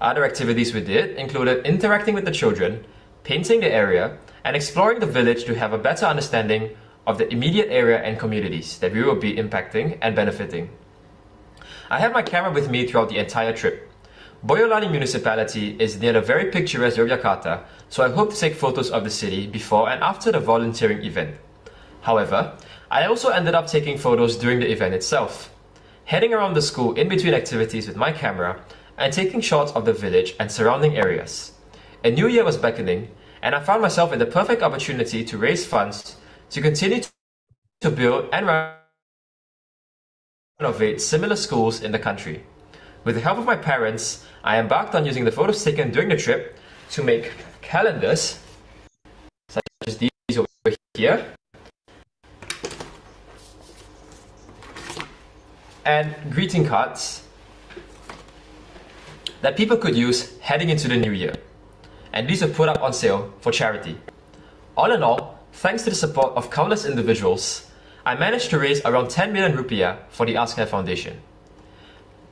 Other activities we did included interacting with the children, painting the area, and exploring the village to have a better understanding of the immediate area and communities that we will be impacting and benefiting. I had my camera with me throughout the entire trip. Boyolali municipality is near the very picturesque Yogyakarta, so I hope to take photos of the city before and after the volunteering event. However, I also ended up taking photos during the event itself, heading around the school in between activities with my camera and taking shots of the village and surrounding areas. A new year was beckoning, and I found myself in the perfect opportunity to raise funds to continue to build and renovate similar schools in the country. With the help of my parents, I embarked on using the photos taken during the trip to make calendars, such as these over here, and greeting cards that people could use heading into the new year and these were put up on sale for charity. All in all, thanks to the support of countless individuals, I managed to raise around 10 million rupiah for the Askar Foundation.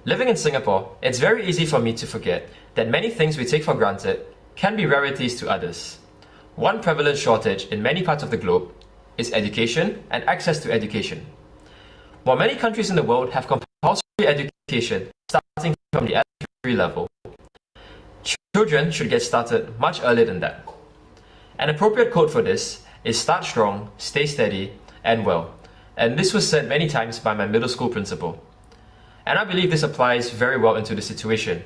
Living in Singapore, it's very easy for me to forget that many things we take for granted can be rarities to others. One prevalent shortage in many parts of the globe is education and access to education. While many countries in the world have compulsory education starting from the elementary level, Children should get started much earlier than that. An appropriate quote for this is start strong, stay steady, and well. And this was said many times by my middle school principal. And I believe this applies very well into the situation.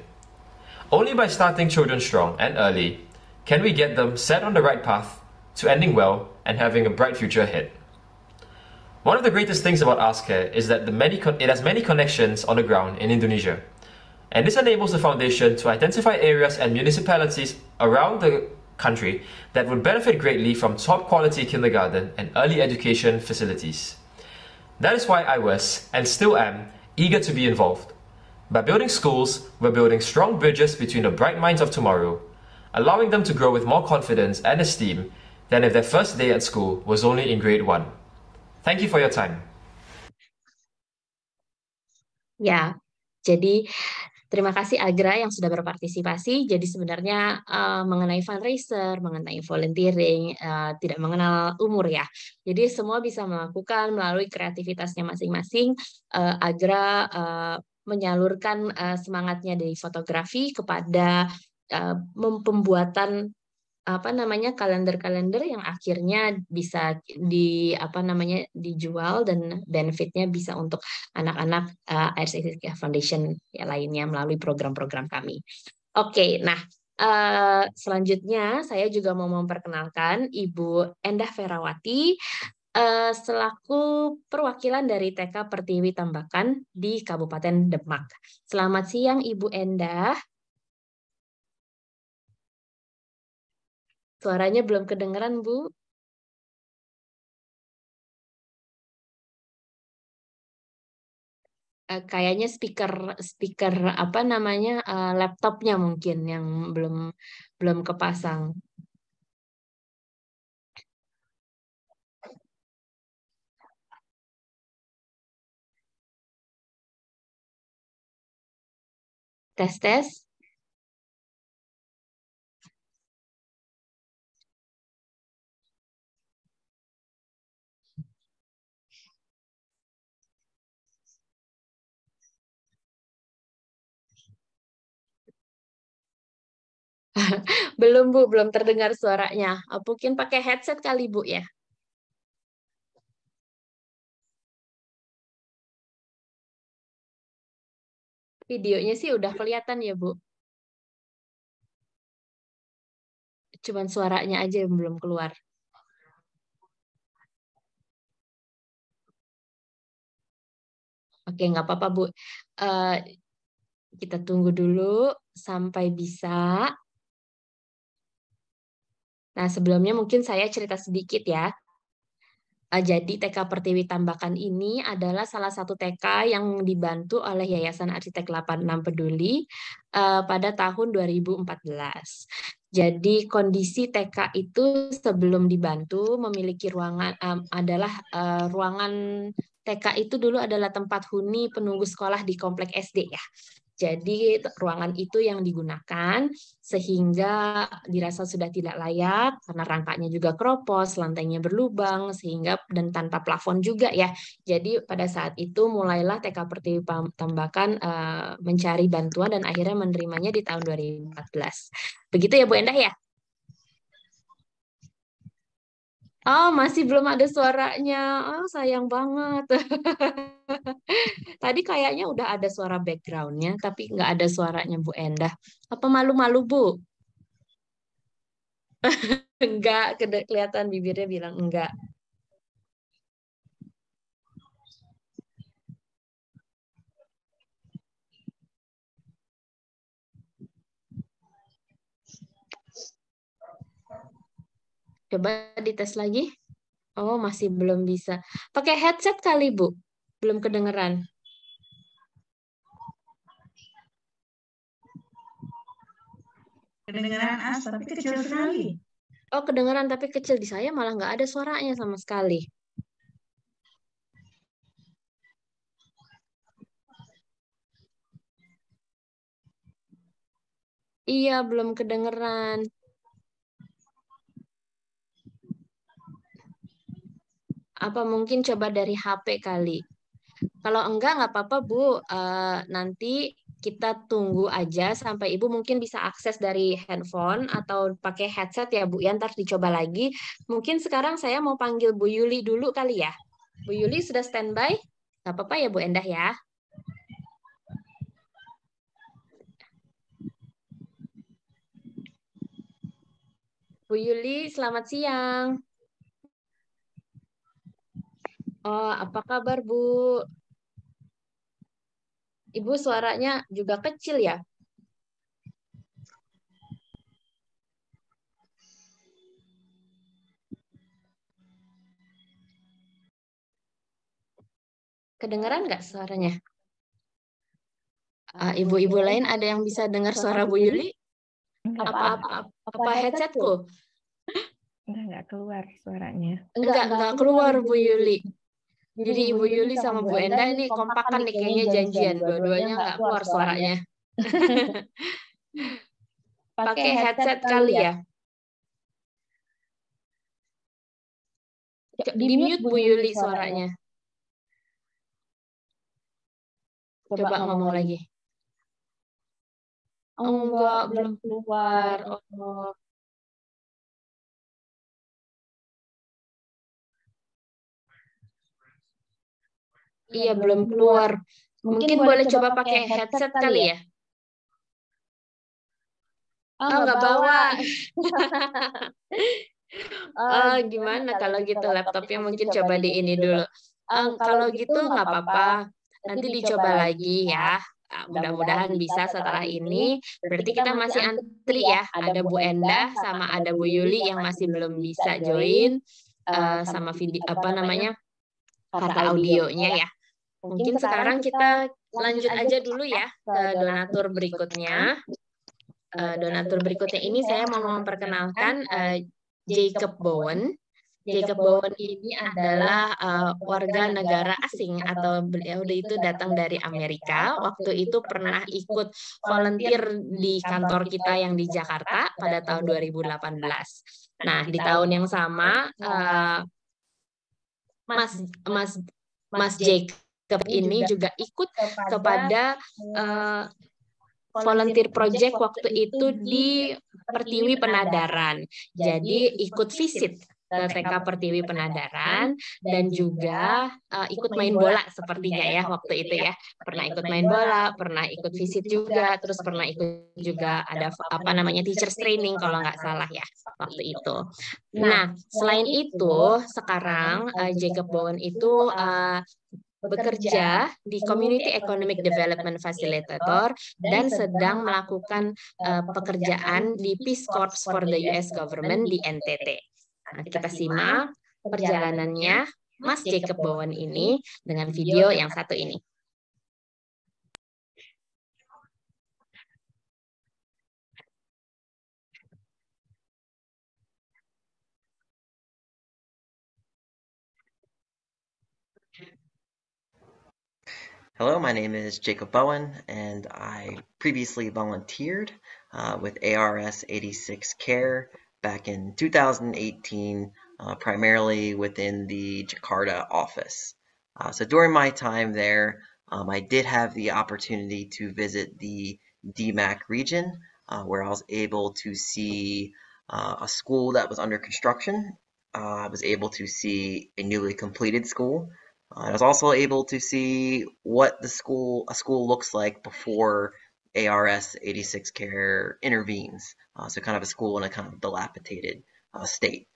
Only by starting children strong and early can we get them set on the right path to ending well and having a bright future ahead. One of the greatest things about AskCare is that many it has many connections on the ground in Indonesia and this enables the foundation to identify areas and municipalities around the country that would benefit greatly from top quality kindergarten and early education facilities. That is why I was, and still am, eager to be involved. By building schools, we're building strong bridges between the bright minds of tomorrow, allowing them to grow with more confidence and esteem than if their first day at school was only in grade 1. Thank you for your time. Yeah, jadi Terima kasih Agra yang sudah berpartisipasi. Jadi sebenarnya uh, mengenai fundraiser, mengenai volunteering, uh, tidak mengenal umur ya. Jadi semua bisa melakukan melalui kreativitasnya masing-masing. Uh, Agra uh, menyalurkan uh, semangatnya dari fotografi kepada uh, pembuatan apa namanya kalender-kalender yang akhirnya bisa di apa namanya dijual dan benefitnya bisa untuk anak-anak uh, RCC Foundation ya lainnya melalui program-program kami. Oke, okay, nah uh, selanjutnya saya juga mau memperkenalkan Ibu Endah Ferawati uh, selaku perwakilan dari TK Pertiwi Tambakan di Kabupaten Demak. Selamat siang Ibu Endah. Suaranya belum kedengeran, Bu. Uh, kayaknya speaker speaker apa namanya uh, laptopnya mungkin yang belum belum kepasang. Tes tes. belum Bu, belum terdengar suaranya. Mungkin pakai headset kali Bu ya. Videonya sih udah kelihatan ya Bu. Cuman suaranya aja yang belum keluar. Oke, nggak apa-apa Bu. Uh, kita tunggu dulu sampai bisa. Nah, sebelumnya mungkin saya cerita sedikit ya. Eh, jadi TK Pertiwi Tambakan ini adalah salah satu TK yang dibantu oleh Yayasan Arsitek 86 Peduli uh, pada tahun 2014. Jadi kondisi TK itu sebelum dibantu memiliki ruangan um, adalah uh, ruangan TK itu dulu adalah tempat huni penunggu sekolah di komplek SD ya. Jadi ruangan itu yang digunakan sehingga dirasa sudah tidak layak karena rangkanya juga keropos, lantainya berlubang sehingga dan tanpa plafon juga ya. Jadi pada saat itu mulailah TK Pertiwi Tambakan uh, mencari bantuan dan akhirnya menerimanya di tahun 2014. Begitu ya Bu Endah ya? Oh, masih belum ada suaranya. Oh, sayang banget. Tadi kayaknya udah ada suara backgroundnya, tapi nggak ada suaranya Bu Endah. Apa malu-malu, Bu? enggak, kelihatan bibirnya bilang enggak. Coba dites lagi. Oh, masih belum bisa. Pakai headset kali, Bu? Belum kedengeran. Kedengeran as, tapi kecil sekali. Oh, kedengeran tapi kecil. Di saya malah nggak ada suaranya sama sekali. Iya, belum kedengeran. Apa mungkin coba dari HP kali? Kalau enggak, nggak apa-apa, Bu. Uh, nanti kita tunggu aja sampai Ibu mungkin bisa akses dari handphone atau pakai headset ya, Bu. Ya, ntar dicoba lagi. Mungkin sekarang saya mau panggil Bu Yuli dulu kali ya. Bu Yuli sudah standby? Nggak apa-apa ya, Bu Endah ya. Bu Yuli, selamat siang. Oh, apa kabar, Bu? Ibu suaranya juga kecil ya? Kedengeran nggak suaranya? Ah, ibu-ibu uh, lain ada yang bisa dengar suara Bu Yuli? Apa apa, apa, apa headsetku? Enggak, enggak keluar suaranya. Enggak, enggak keluar Bu Yuli. Jadi Ibu Yuli sama Bu Enda ini kompakan nih kayaknya janjian. Dua-duanya nggak keluar suaranya. Pakai headset kali ya. Di mute Bu Yuli suaranya. Coba ngomong lagi. Oh, enggak, belum keluar. Oh. Iya, belum keluar. Mungkin, Mungkin boleh coba pakai headset kali ya? Oh, oh nggak bawa. oh, gimana kalau gitu laptopnya mungkin coba di ini dulu. Um, kalau gitu nggak apa-apa. Nanti dicoba lagi ya. Ah, mudah-mudahan bisa setelah ini. Berarti kita masih antri ya. Ada Bu Endah sama ada Bu Yuli yang masih belum bisa join uh, sama video apa namanya kata audionya ya. Mungkin sekarang kita lanjut aja dulu ya ke donatur berikutnya. Uh, donatur berikutnya ini saya mau memperkenalkan uh, Jacob Bowen. Jacob Bowen ini adalah uh, warga negara asing atau beliau itu datang dari Amerika. Waktu itu pernah ikut volunteer di kantor kita yang di Jakarta pada tahun 2018. Nah, di tahun yang sama uh, Mas Mas Mas Jacob ini juga ikut kepada uh, volunteer project waktu itu di Pertiwi Penadaran. Jadi ikut visit ke TK Pertiwi Penadaran dan juga uh, ikut main bola sepertinya ya waktu itu ya. Pernah ikut main bola, pernah ikut visit juga, terus pernah ikut juga ada apa namanya teachers training kalau nggak salah ya waktu itu. Nah, selain itu sekarang uh, Jacob Bowen itu uh, bekerja di Community Economic Development Facilitator dan sedang melakukan uh, pekerjaan di Peace Corps for the US Government di NTT. Nah, kita simak perjalanannya Mas Jacob Bowen ini dengan video yang satu ini. Hello, my name is Jacob Bowen, and I previously volunteered uh, with ARS 86 Care back in 2018, uh, primarily within the Jakarta office. Uh, so during my time there, um, I did have the opportunity to visit the DMAC region, uh, where I was able to see uh, a school that was under construction. Uh, I was able to see a newly completed school. I was also able to see what the school a school looks like before ARS 86 care intervenes. Uh, so kind of a school in a kind of dilapidated uh, state.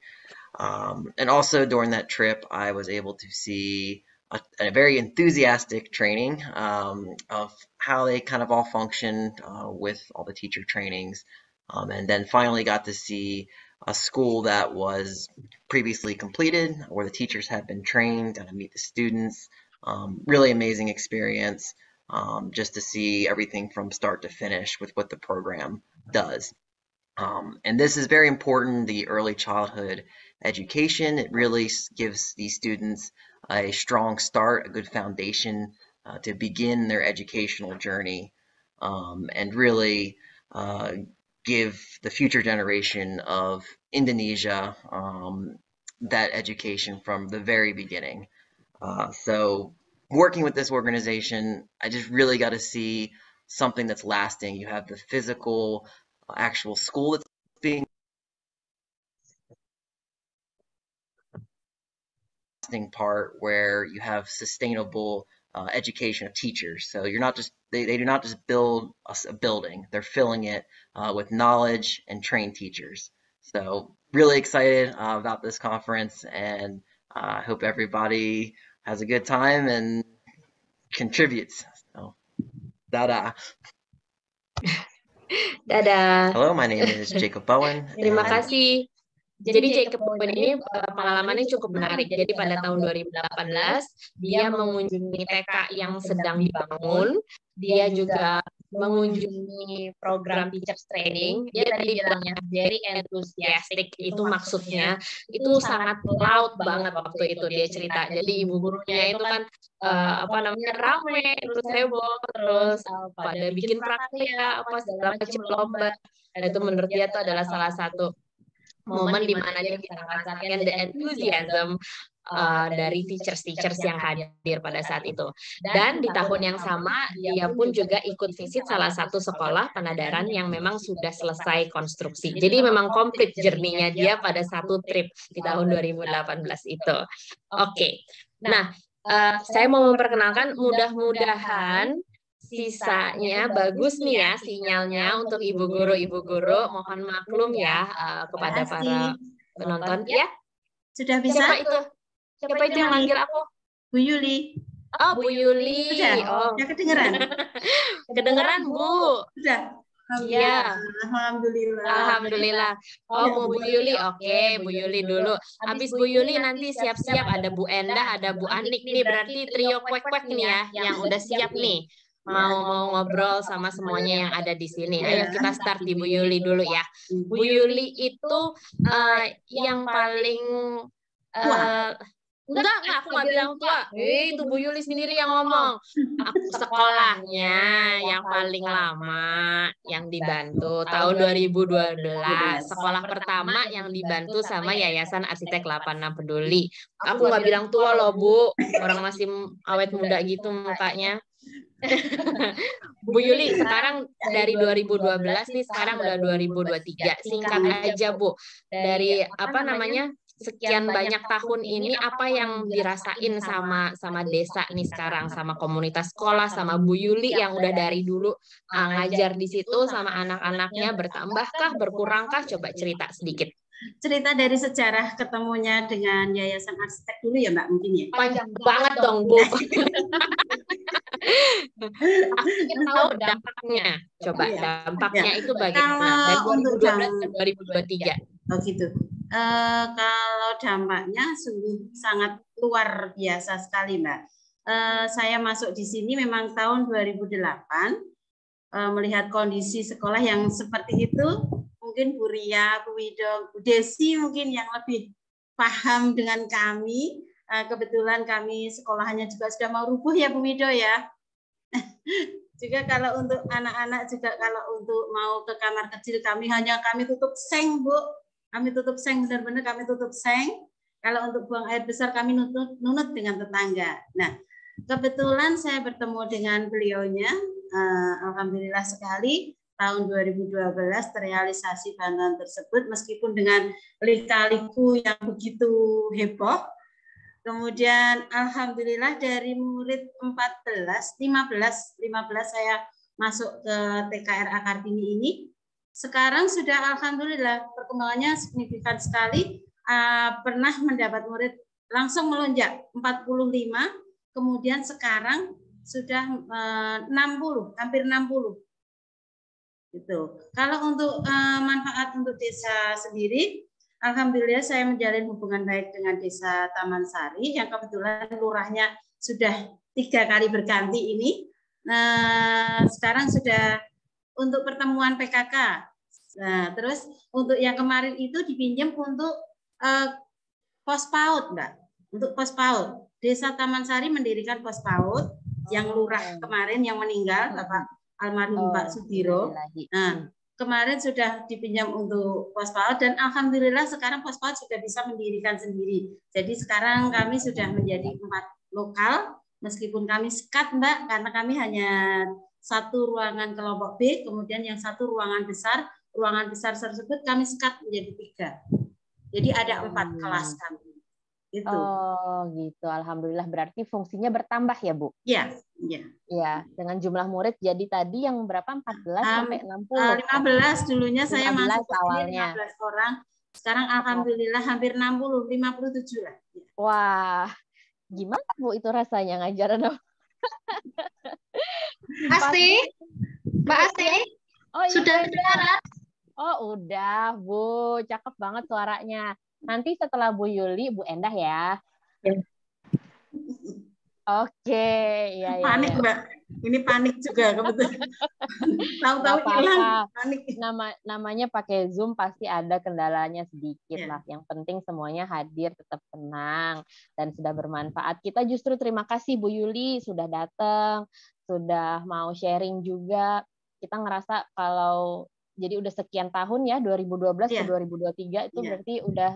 Um, and also during that trip, I was able to see a, a very enthusiastic training um, of how they kind of all function uh, with all the teacher trainings. Um, and then finally got to see a school that was previously completed where the teachers had been trained and meet the students. Um, really amazing experience um, just to see everything from start to finish with what the program does. Um, and this is very important, the early childhood education. It really gives these students a strong start, a good foundation uh, to begin their educational journey um, and really uh, give the future generation of Indonesia um, that education from the very beginning. Uh, so working with this organization, I just really got to see something that's lasting. You have the physical actual school that's being part where you have sustainable uh, education of teachers. So you're not just they, they do not just build a, a building; they're filling it uh, with knowledge and trained teachers. So really excited uh, about this conference, and uh, I hope everybody has a good time and contributes. So, da. Dadah. Hello, my name is Jacob Bowen. Terima kasih. Jadi Jacob Bowen ini eh, pengalamannya cukup menarik. Jadi pada tahun 2018 dia mengunjungi TK yang sedang dibangun. Dia juga mengunjungi program teachers training. Dia tadi bilangnya very enthusiastic itu maksudnya itu sangat laut banget waktu itu dia cerita. Jadi ibu gurunya itu kan uh, apa namanya rame terus heboh terus pada bikin prakarya apa segala macam lomba. Dan itu menurut dia itu adalah salah satu momen di mana dia bisa merasakan the enthusiasm uh, dari teachers-teachers yang hadir pada saat itu. Dan di tahun yang sama, dia pun juga ikut visit salah satu sekolah penadaran yang memang sudah selesai konstruksi. Jadi memang komplit jerninya dia pada satu trip di tahun 2018 itu. Oke, okay. nah uh, saya mau memperkenalkan mudah-mudahan sisanya bagus nih ya sinyalnya untuk ibu guru ibu guru mohon maklum ya uh, kepada para penonton ya sudah bisa siapa itu siapa itu yang manggil aku Bu Yuli Oh, Bu Yuli. Sudah, Oh. sudah kedengeran. Kedengeran, Bu. Sudah. Iya. Alhamdulillah. Alhamdulillah. Oh, Ya, mau Bu Yuli. Oke, Bu Yuli dulu. Habis Bu Yuli nanti siap-siap ada Bu Endah, ada Bu Anik nih. Berarti trio kuek-kuek nih ya, yang udah siap nih. Mau mau ngobrol sama semuanya yang ada di sini. Ayo kita start di Bu Yuli dulu ya. Bu Yuli itu eh, yang paling eh, Enggak, enggak, aku nggak bilang tua. Eh, itu Bu Yuli sendiri yang ngomong. Aku sekolahnya yang paling lama yang dibantu tahun 2012. Sekolah pertama yang dibantu sama Yayasan Arsitek 86 Peduli. Aku nggak bilang tua loh, Bu. Orang masih awet muda gitu mukanya. Bu Yuli, sekarang dari 2012 nih, sekarang udah 2023. Singkat aja, Bu. Dari apa namanya? sekian banyak tahun ini apa yang dirasain sama sama desa ini sekarang sama komunitas sekolah sama Bu Yuli yang udah dari dulu uh, ngajar di situ sama anak-anaknya bertambahkah berkurangkah coba cerita sedikit Cerita dari sejarah ketemunya dengan Yayasan Arsitek dulu ya Mbak mungkin ya. panjang banget dong Bu aku ingin tahu dampaknya coba Iya. dampaknya Ya. itu bagaimana dari Kalau untuk 2012 ke 2023 Oh gitu. Eh, kalau dampaknya sungguh sangat luar biasa sekali, Mbak. Eh, saya masuk di sini memang tahun 2008 eh, melihat kondisi sekolah yang seperti itu. Mungkin Bu Ria, Bu Wido, Bu Desi mungkin yang lebih paham dengan kami. Eh, kebetulan kami sekolahnya juga sudah mau rubuh ya Bu Wido ya. Juga kalau untuk anak-anak juga kalau untuk mau ke kamar kecil kami hanya kami tutup seng Bu. Kami tutup seng benar-benar kami tutup seng. Kalau untuk buang air besar kami nunut, nunut dengan tetangga. Nah kebetulan saya bertemu dengan beliaunya eh, alhamdulillah sekali tahun 2012 terrealisasi bantuan tersebut. Meskipun dengan lika-liku yang begitu heboh Kemudian alhamdulillah dari murid 14, 15, 15 saya masuk ke TKRA Kartini ini. Sekarang sudah alhamdulillah perkembangannya signifikan sekali. Ah, pernah mendapat murid langsung melonjak 45, kemudian sekarang sudah eh, 60, hampir 60. Gitu. Kalau untuk eh, manfaat untuk desa sendiri, Alhamdulillah saya menjalin hubungan baik dengan Desa Taman Sari yang kebetulan lurahnya sudah tiga kali berganti ini. Nah, sekarang sudah untuk pertemuan PKK. Nah, terus untuk yang kemarin itu dipinjam untuk eh, pos PAUD, Mbak. Untuk pos PAUD. Desa Taman Sari mendirikan pos PAUD yang lurah kemarin yang meninggal, Bapak almarhum Pak Sudiro. Nah, kemarin sudah dipinjam untuk pos PAUD dan alhamdulillah sekarang pos PAUD sudah bisa mendirikan sendiri. Jadi sekarang kami sudah menjadi empat lokal meskipun kami sekat Mbak karena kami hanya satu ruangan kelompok B, kemudian yang satu ruangan besar, ruangan besar tersebut kami sekat menjadi tiga. Jadi ada empat kelas kami. Itu. Oh gitu, alhamdulillah berarti fungsinya bertambah ya Bu? Iya, iya. Iya, dengan jumlah murid jadi tadi yang berapa 14 sampai 60. Ah, 15 dulunya saya 15 masuk ke sini awalnya. 15 orang. Sekarang alhamdulillah hampir 60, 57 lah. Wah, gimana Bu itu rasanya ngajar anak? Asti, Mbak Asti, Oh, iya, sudah udah. kedengaran? Oh, udah, Bu. Cakep banget suaranya. Nanti setelah Bu Yuli, Bu Endah ya. Oke, iya iya. Panik, iya. Mbak. Ini panik juga kebetulan. Tahu-tahu hilang. Panik. Nama namanya pakai Zoom pasti ada kendalanya sedikit Iya. lah. Yang penting semuanya hadir tetap tenang dan sudah bermanfaat. Kita justru terima kasih Bu Yuli sudah datang, sudah mau sharing juga. Kita ngerasa kalau jadi udah sekian tahun ya 2012 Iya. ke 2023 itu Iya. berarti udah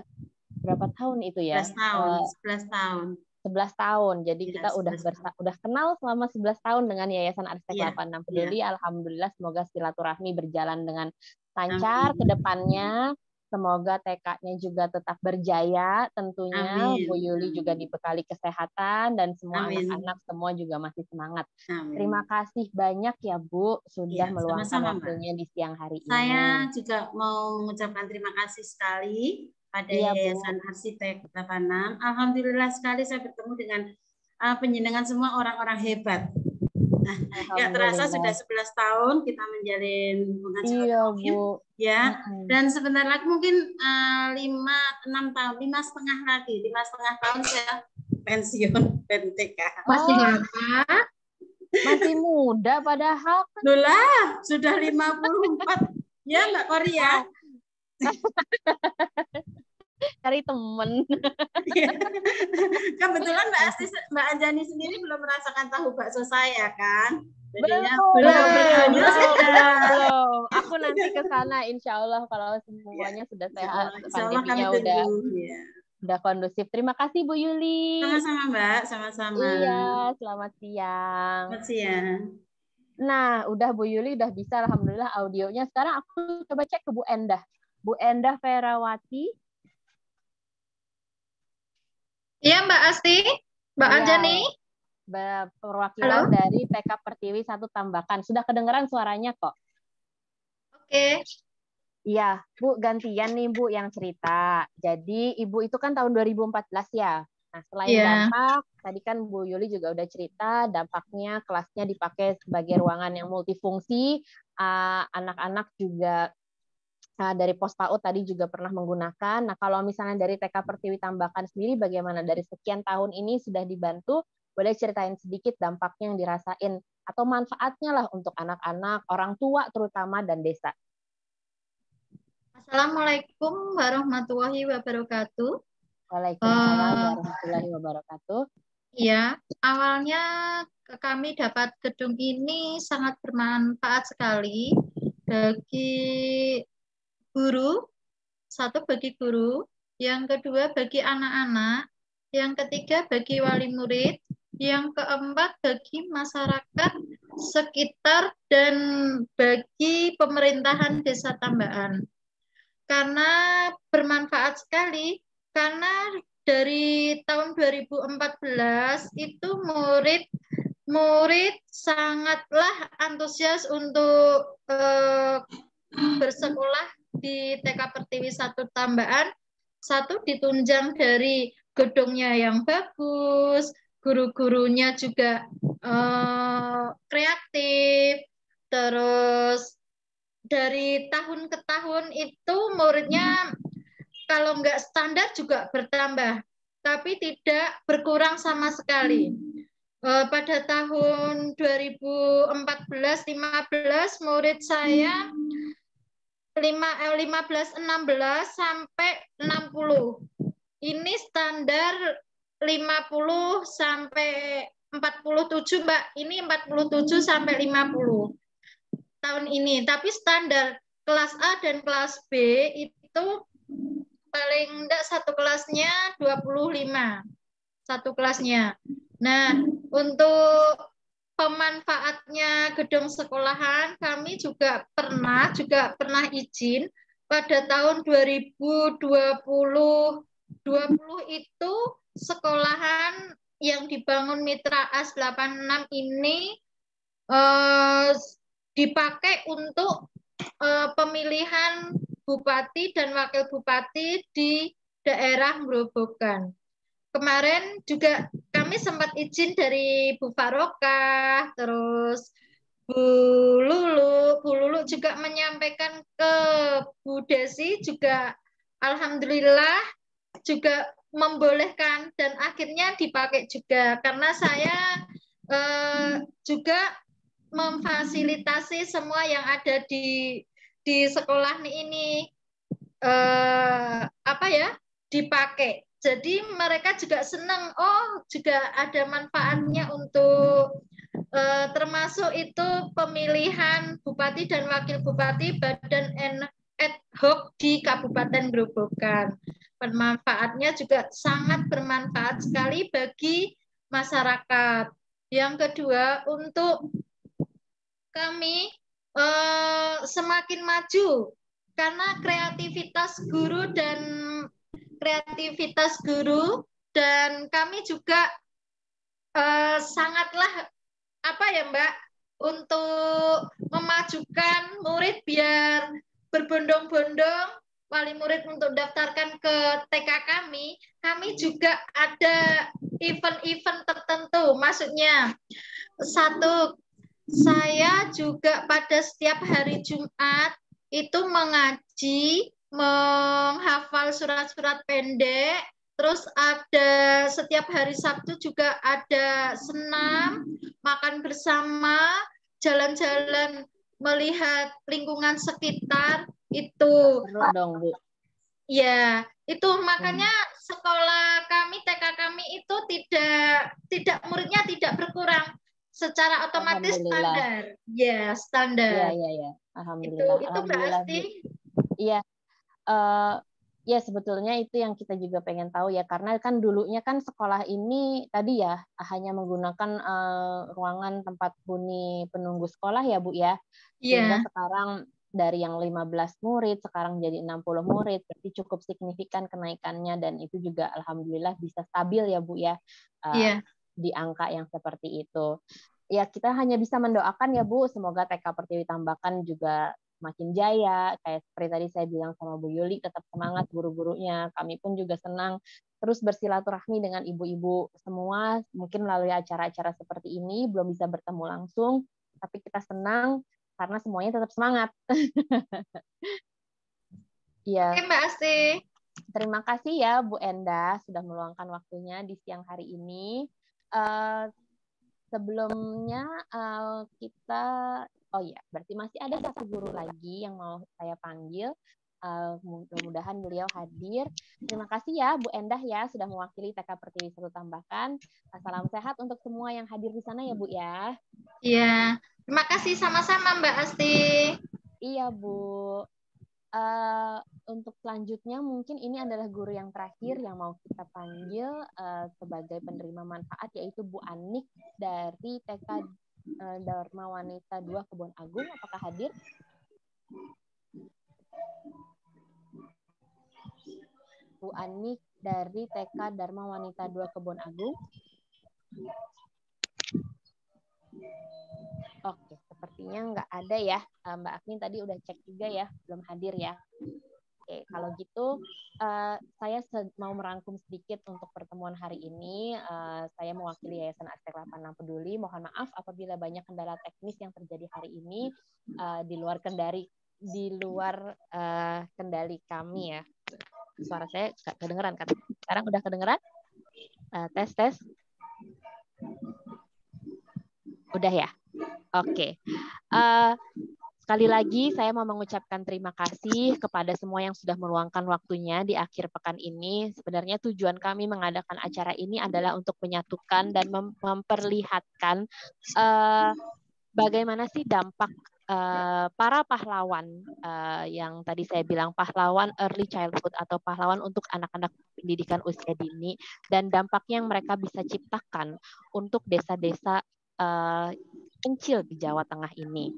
berapa tahun itu ya? 11 tahun, Eh, 11 tahun. 11 tahun. Jadi Iya, kita udah 11 bersa- udah kenal selama 11 tahun dengan Yayasan Arsitek Iya, 86 Peduli. Alhamdulillah semoga silaturahmi berjalan dengan lancar ke depannya. Semoga TK-nya juga tetap berjaya tentunya. Amin. Bu Yuli juga dibekali kesehatan dan semua anak-anak semua juga masih semangat. Amin. Terima kasih banyak ya Bu sudah Iya, meluangkan waktunya di siang hari ini. Saya juga mau mengucapkan terima kasih sekali pada Bu. Yayasan Arsitek 86. Alhamdulillah sekali saya bertemu dengan uh, penjenengan semua orang-orang hebat. Nah, nggak terasa sudah 11 tahun kita menjalin hubungan Iya, Bu. ya. Dan sebentar lagi mungkin uh, lima enam tahun, lima setengah lagi, lima setengah tahun saya pensiun PNTK. Masih lama? Masih muda padahal. Loh lah, sudah 54. Ya, Mbak Korea. Cari temen. Kebetulan Mbak Asti, Mbak Anjani sendiri belum merasakan tahu bakso saya kan? Jadinya Belum, belum, belum, belum. belum. Aku nanti ke sana insya Allah kalau semuanya sudah sehat, pandeminya udah. Ya. udah kondusif. Terima kasih Bu Yuli. Sama-sama Mbak, sama-sama. Iya, selamat siang. Selamat siang. Nah, udah Bu Yuli udah bisa alhamdulillah audionya. Sekarang aku coba cek ke Bu Endah. Bu Endah Ferawati. Iya Mbak Asti, Mbak Iya. Anjani. Perwakilan Halo? dari TK Pertiwi satu Tambakan. Sudah kedengeran suaranya kok. Oke. Iya, Bu, gantian nih Bu yang cerita. Jadi Ibu itu kan tahun 2014 ya. Nah, selain Iya. dampak, tadi kan Bu Yuli juga udah cerita dampaknya kelasnya dipakai sebagai ruangan yang multifungsi. Ah, Anak-anak juga ah, dari pos PAUD tadi juga pernah menggunakan. Nah, kalau misalnya dari TK Pertiwi Tambakan sendiri bagaimana? Dari sekian tahun ini sudah dibantu, boleh ceritain sedikit dampaknya yang dirasain atau manfaatnya lah untuk anak-anak, orang tua terutama dan desa. Assalamualaikum warahmatullahi wabarakatuh. Waalaikumsalam Eh, warahmatullahi wabarakatuh. Ya, awalnya kami dapat gedung ini sangat bermanfaat sekali bagi guru, satu bagi guru, yang kedua bagi anak-anak, yang ketiga bagi wali murid, yang keempat bagi masyarakat sekitar dan bagi pemerintahan desa Tambahan. Karena bermanfaat sekali, karena dari tahun 2014 itu murid murid sangatlah antusias untuk eh, bersekolah di TK Pertiwi satu Tambahan. Satu ditunjang dari gedungnya yang bagus, guru-gurunya juga eh, kreatif, terus dari tahun ke tahun itu muridnya kalau nggak standar juga bertambah, tapi tidak berkurang sama sekali. Eh, pada tahun 2014-15 murid saya 5, eh, 15 16 sampai 60. Ini standar 50 sampai 47, Mbak. Ini 47 sampai 50 tahun ini. Tapi standar kelas A dan kelas B itu paling enggak satu kelasnya 25. Satu kelasnya. Nah, untuk pemanfaatnya gedung sekolahan kami juga pernah juga pernah izin pada tahun 2020 20 itu sekolahan yang dibangun Mitra AS 86 ini eh, dipakai untuk eh, pemilihan bupati dan wakil bupati di daerah Grobogan. Kemarin juga kami sempat izin dari Bu Farokah, terus Bu Lulu, Bu Lulu juga menyampaikan ke Bu Desi juga alhamdulillah juga membolehkan dan akhirnya dipakai juga karena saya eh, juga memfasilitasi semua yang ada di di sekolah ini eh, apa ya dipakai. Jadi mereka juga senang. Oh, juga ada manfaatnya untuk eh, termasuk itu pemilihan bupati dan wakil bupati badan ad hoc di Kabupaten Grobogan. Bermanfaatnya juga sangat bermanfaat sekali bagi masyarakat. Yang kedua, untuk kami eh, semakin maju karena kreativitas guru dan kreativitas guru dan kami juga eh, sangatlah apa ya Mbak untuk memajukan murid biar berbondong-bondong wali murid untuk daftarkan ke TK kami, kami juga ada event-event tertentu. Maksudnya, satu, saya juga pada setiap hari Jumat itu mengaji, menghafal surat-surat pendek, terus ada setiap hari Sabtu juga ada senam, makan bersama, jalan-jalan melihat lingkungan sekitar itu. dong, Bu. Ya, itu makanya sekolah kami TK kami itu tidak tidak muridnya tidak berkurang secara otomatis standar. Ya, standar. Iya, iya, iya. Alhamdulillah. Itu itu Alhamdulillah. Bu. Iya. Eh ya sebetulnya itu yang kita juga pengen tahu ya karena kan dulunya kan sekolah ini tadi ya hanya menggunakan eh, ruangan tempat huni penunggu sekolah ya Bu ya. Sehingga Iya. sekarang dari yang 15 murid sekarang jadi 60 murid berarti cukup signifikan kenaikannya dan itu juga alhamdulillah bisa stabil ya Bu ya. eh, Iya. di angka yang seperti itu. Ya kita hanya bisa mendoakan ya Bu, semoga TK Pertiwi Tambakan juga makin jaya. Kayak seperti tadi saya bilang sama Bu Yuli, tetap semangat guru-gurunya. Kami pun juga senang terus bersilaturahmi dengan ibu-ibu semua. Mungkin melalui acara-acara seperti ini belum bisa bertemu langsung, tapi kita senang karena semuanya tetap semangat. Iya. Oke, Mbak Asti. Terima kasih ya Bu Enda sudah meluangkan waktunya di siang hari ini. Eh, sebelumnya eh, kita, oh ya, berarti masih ada satu guru lagi yang mau saya panggil. Eh, mudah-mudahan beliau hadir. Terima kasih ya Bu Endah ya sudah mewakili TK Pertiwi Satu Tambahkan. Salam sehat untuk semua yang hadir di sana ya Bu ya. Iya. Terima kasih sama-sama Mbak Asti. Iya Bu. Eh, untuk selanjutnya mungkin ini adalah guru yang terakhir yang mau kita panggil eh, sebagai penerima manfaat yaitu Bu Anik dari TK eh, Dharma Wanita 2 Kebon Agung. Apakah hadir? Bu Anik dari TK Dharma Wanita 2 Kebon Agung. Oke, sepertinya nggak ada ya. Eh, Mbak Agni tadi udah cek juga ya, belum hadir ya. Oke, kalau gitu eh, saya mau merangkum sedikit untuk pertemuan hari ini. Eh, saya mewakili Yayasan Aztek 86 Peduli. Mohon maaf apabila banyak kendala teknis yang terjadi hari ini di luar kendali di luar kendali kami ya. Suara saya nggak kedengeran kan? Sekarang udah kedengeran? Tes tes. Udah ya. Oke. Eh, sekali lagi saya mau mengucapkan terima kasih kepada semua yang sudah meluangkan waktunya di akhir pekan ini. Sebenarnya tujuan kami mengadakan acara ini adalah untuk menyatukan dan mem- memperlihatkan eh, bagaimana sih dampak eh, para pahlawan yang tadi saya bilang pahlawan early childhood atau pahlawan untuk anak-anak pendidikan usia dini dan dampaknya yang mereka bisa ciptakan untuk desa-desa kecil di Jawa Tengah ini.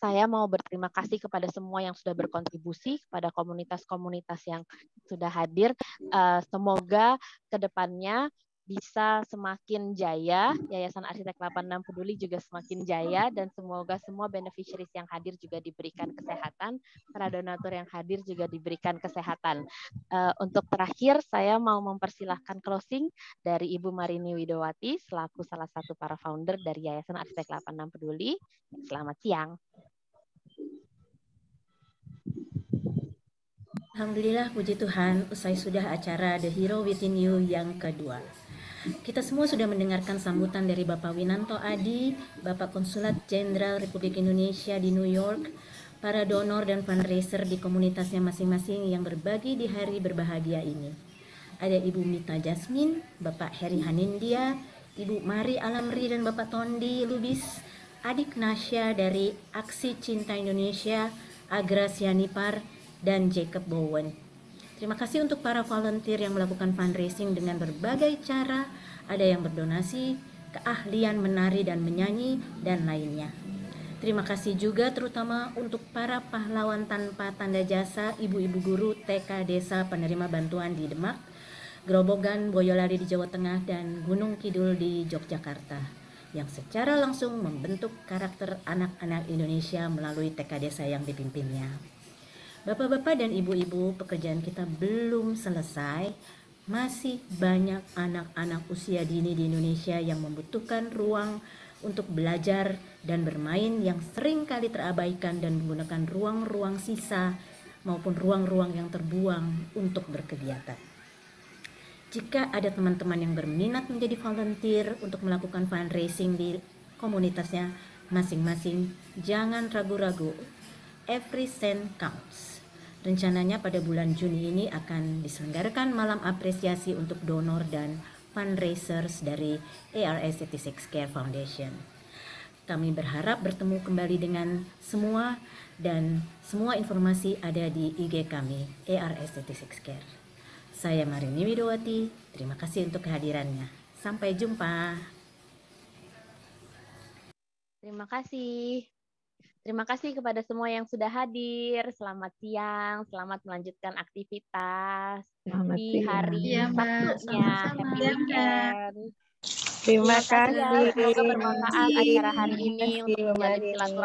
Saya mau berterima kasih kepada semua yang sudah berkontribusi, kepada komunitas-komunitas yang sudah hadir. Eh, semoga ke depannya bisa semakin jaya, Yayasan Arsitek 86 Peduli juga semakin jaya, dan semoga semua beneficiaries yang hadir juga diberikan kesehatan, para donatur yang hadir juga diberikan kesehatan. Eh, untuk terakhir, saya mau mempersilahkan closing dari Ibu Marini Widowati, selaku salah satu para founder dari Yayasan Arsitek 86 Peduli. Selamat siang. Alhamdulillah puji Tuhan, usai sudah acara The Hero Within You yang kedua. Kita semua sudah mendengarkan sambutan dari Bapak Winanto Adi, Bapak Konsulat Jenderal Republik Indonesia di New York, para donor dan fundraiser di komunitasnya masing-masing yang berbagi di hari berbahagia ini. Ada Ibu Mita Jasmine, Bapak Heri Hanindia, Ibu Mari Alamri dan Bapak Tondi Lubis, adik Nasya dari Aksi Cinta Indonesia, Agra Sianipar, dan Jacob Bowen. Terima kasih untuk para volunteer yang melakukan fundraising dengan berbagai cara, ada yang berdonasi, keahlian menari dan menyanyi, dan lainnya. Terima kasih juga terutama untuk para pahlawan tanpa tanda jasa, ibu-ibu guru TK Desa penerima bantuan di Demak, Grobogan, Boyolali di Jawa Tengah, dan Gunung Kidul di Yogyakarta yang secara langsung membentuk karakter anak-anak Indonesia melalui TK Desa yang dipimpinnya. Bapak-bapak dan ibu-ibu, pekerjaan kita belum selesai. Masih banyak anak-anak usia dini di Indonesia yang membutuhkan ruang untuk belajar dan bermain yang sering kali terabaikan dan menggunakan ruang-ruang sisa maupun ruang-ruang yang terbuang untuk berkegiatan. Jika ada teman-teman yang berminat menjadi volunteer untuk melakukan fundraising di komunitasnya masing-masing, jangan ragu-ragu. Every cent counts. Rencananya pada bulan Juni ini akan diselenggarakan malam apresiasi untuk donor dan fundraisers dari ARS 86 Care Foundation. Kami berharap bertemu kembali dengan semua dan semua informasi ada di IG kami ARS 86 Care. Saya Marini Widowati, terima kasih untuk kehadirannya. Sampai jumpa. Terima kasih. Terima kasih kepada semua yang sudah hadir. Selamat siang, selamat melanjutkan aktivitas Selamat di siang. hari Iya, Mbak. Sabtunya. Happy Iya, weekend. Terima Terima kasih ya. kasih. Semoga bermanfaat acara hari ini Terima untuk menjalin Mbak silaturahmi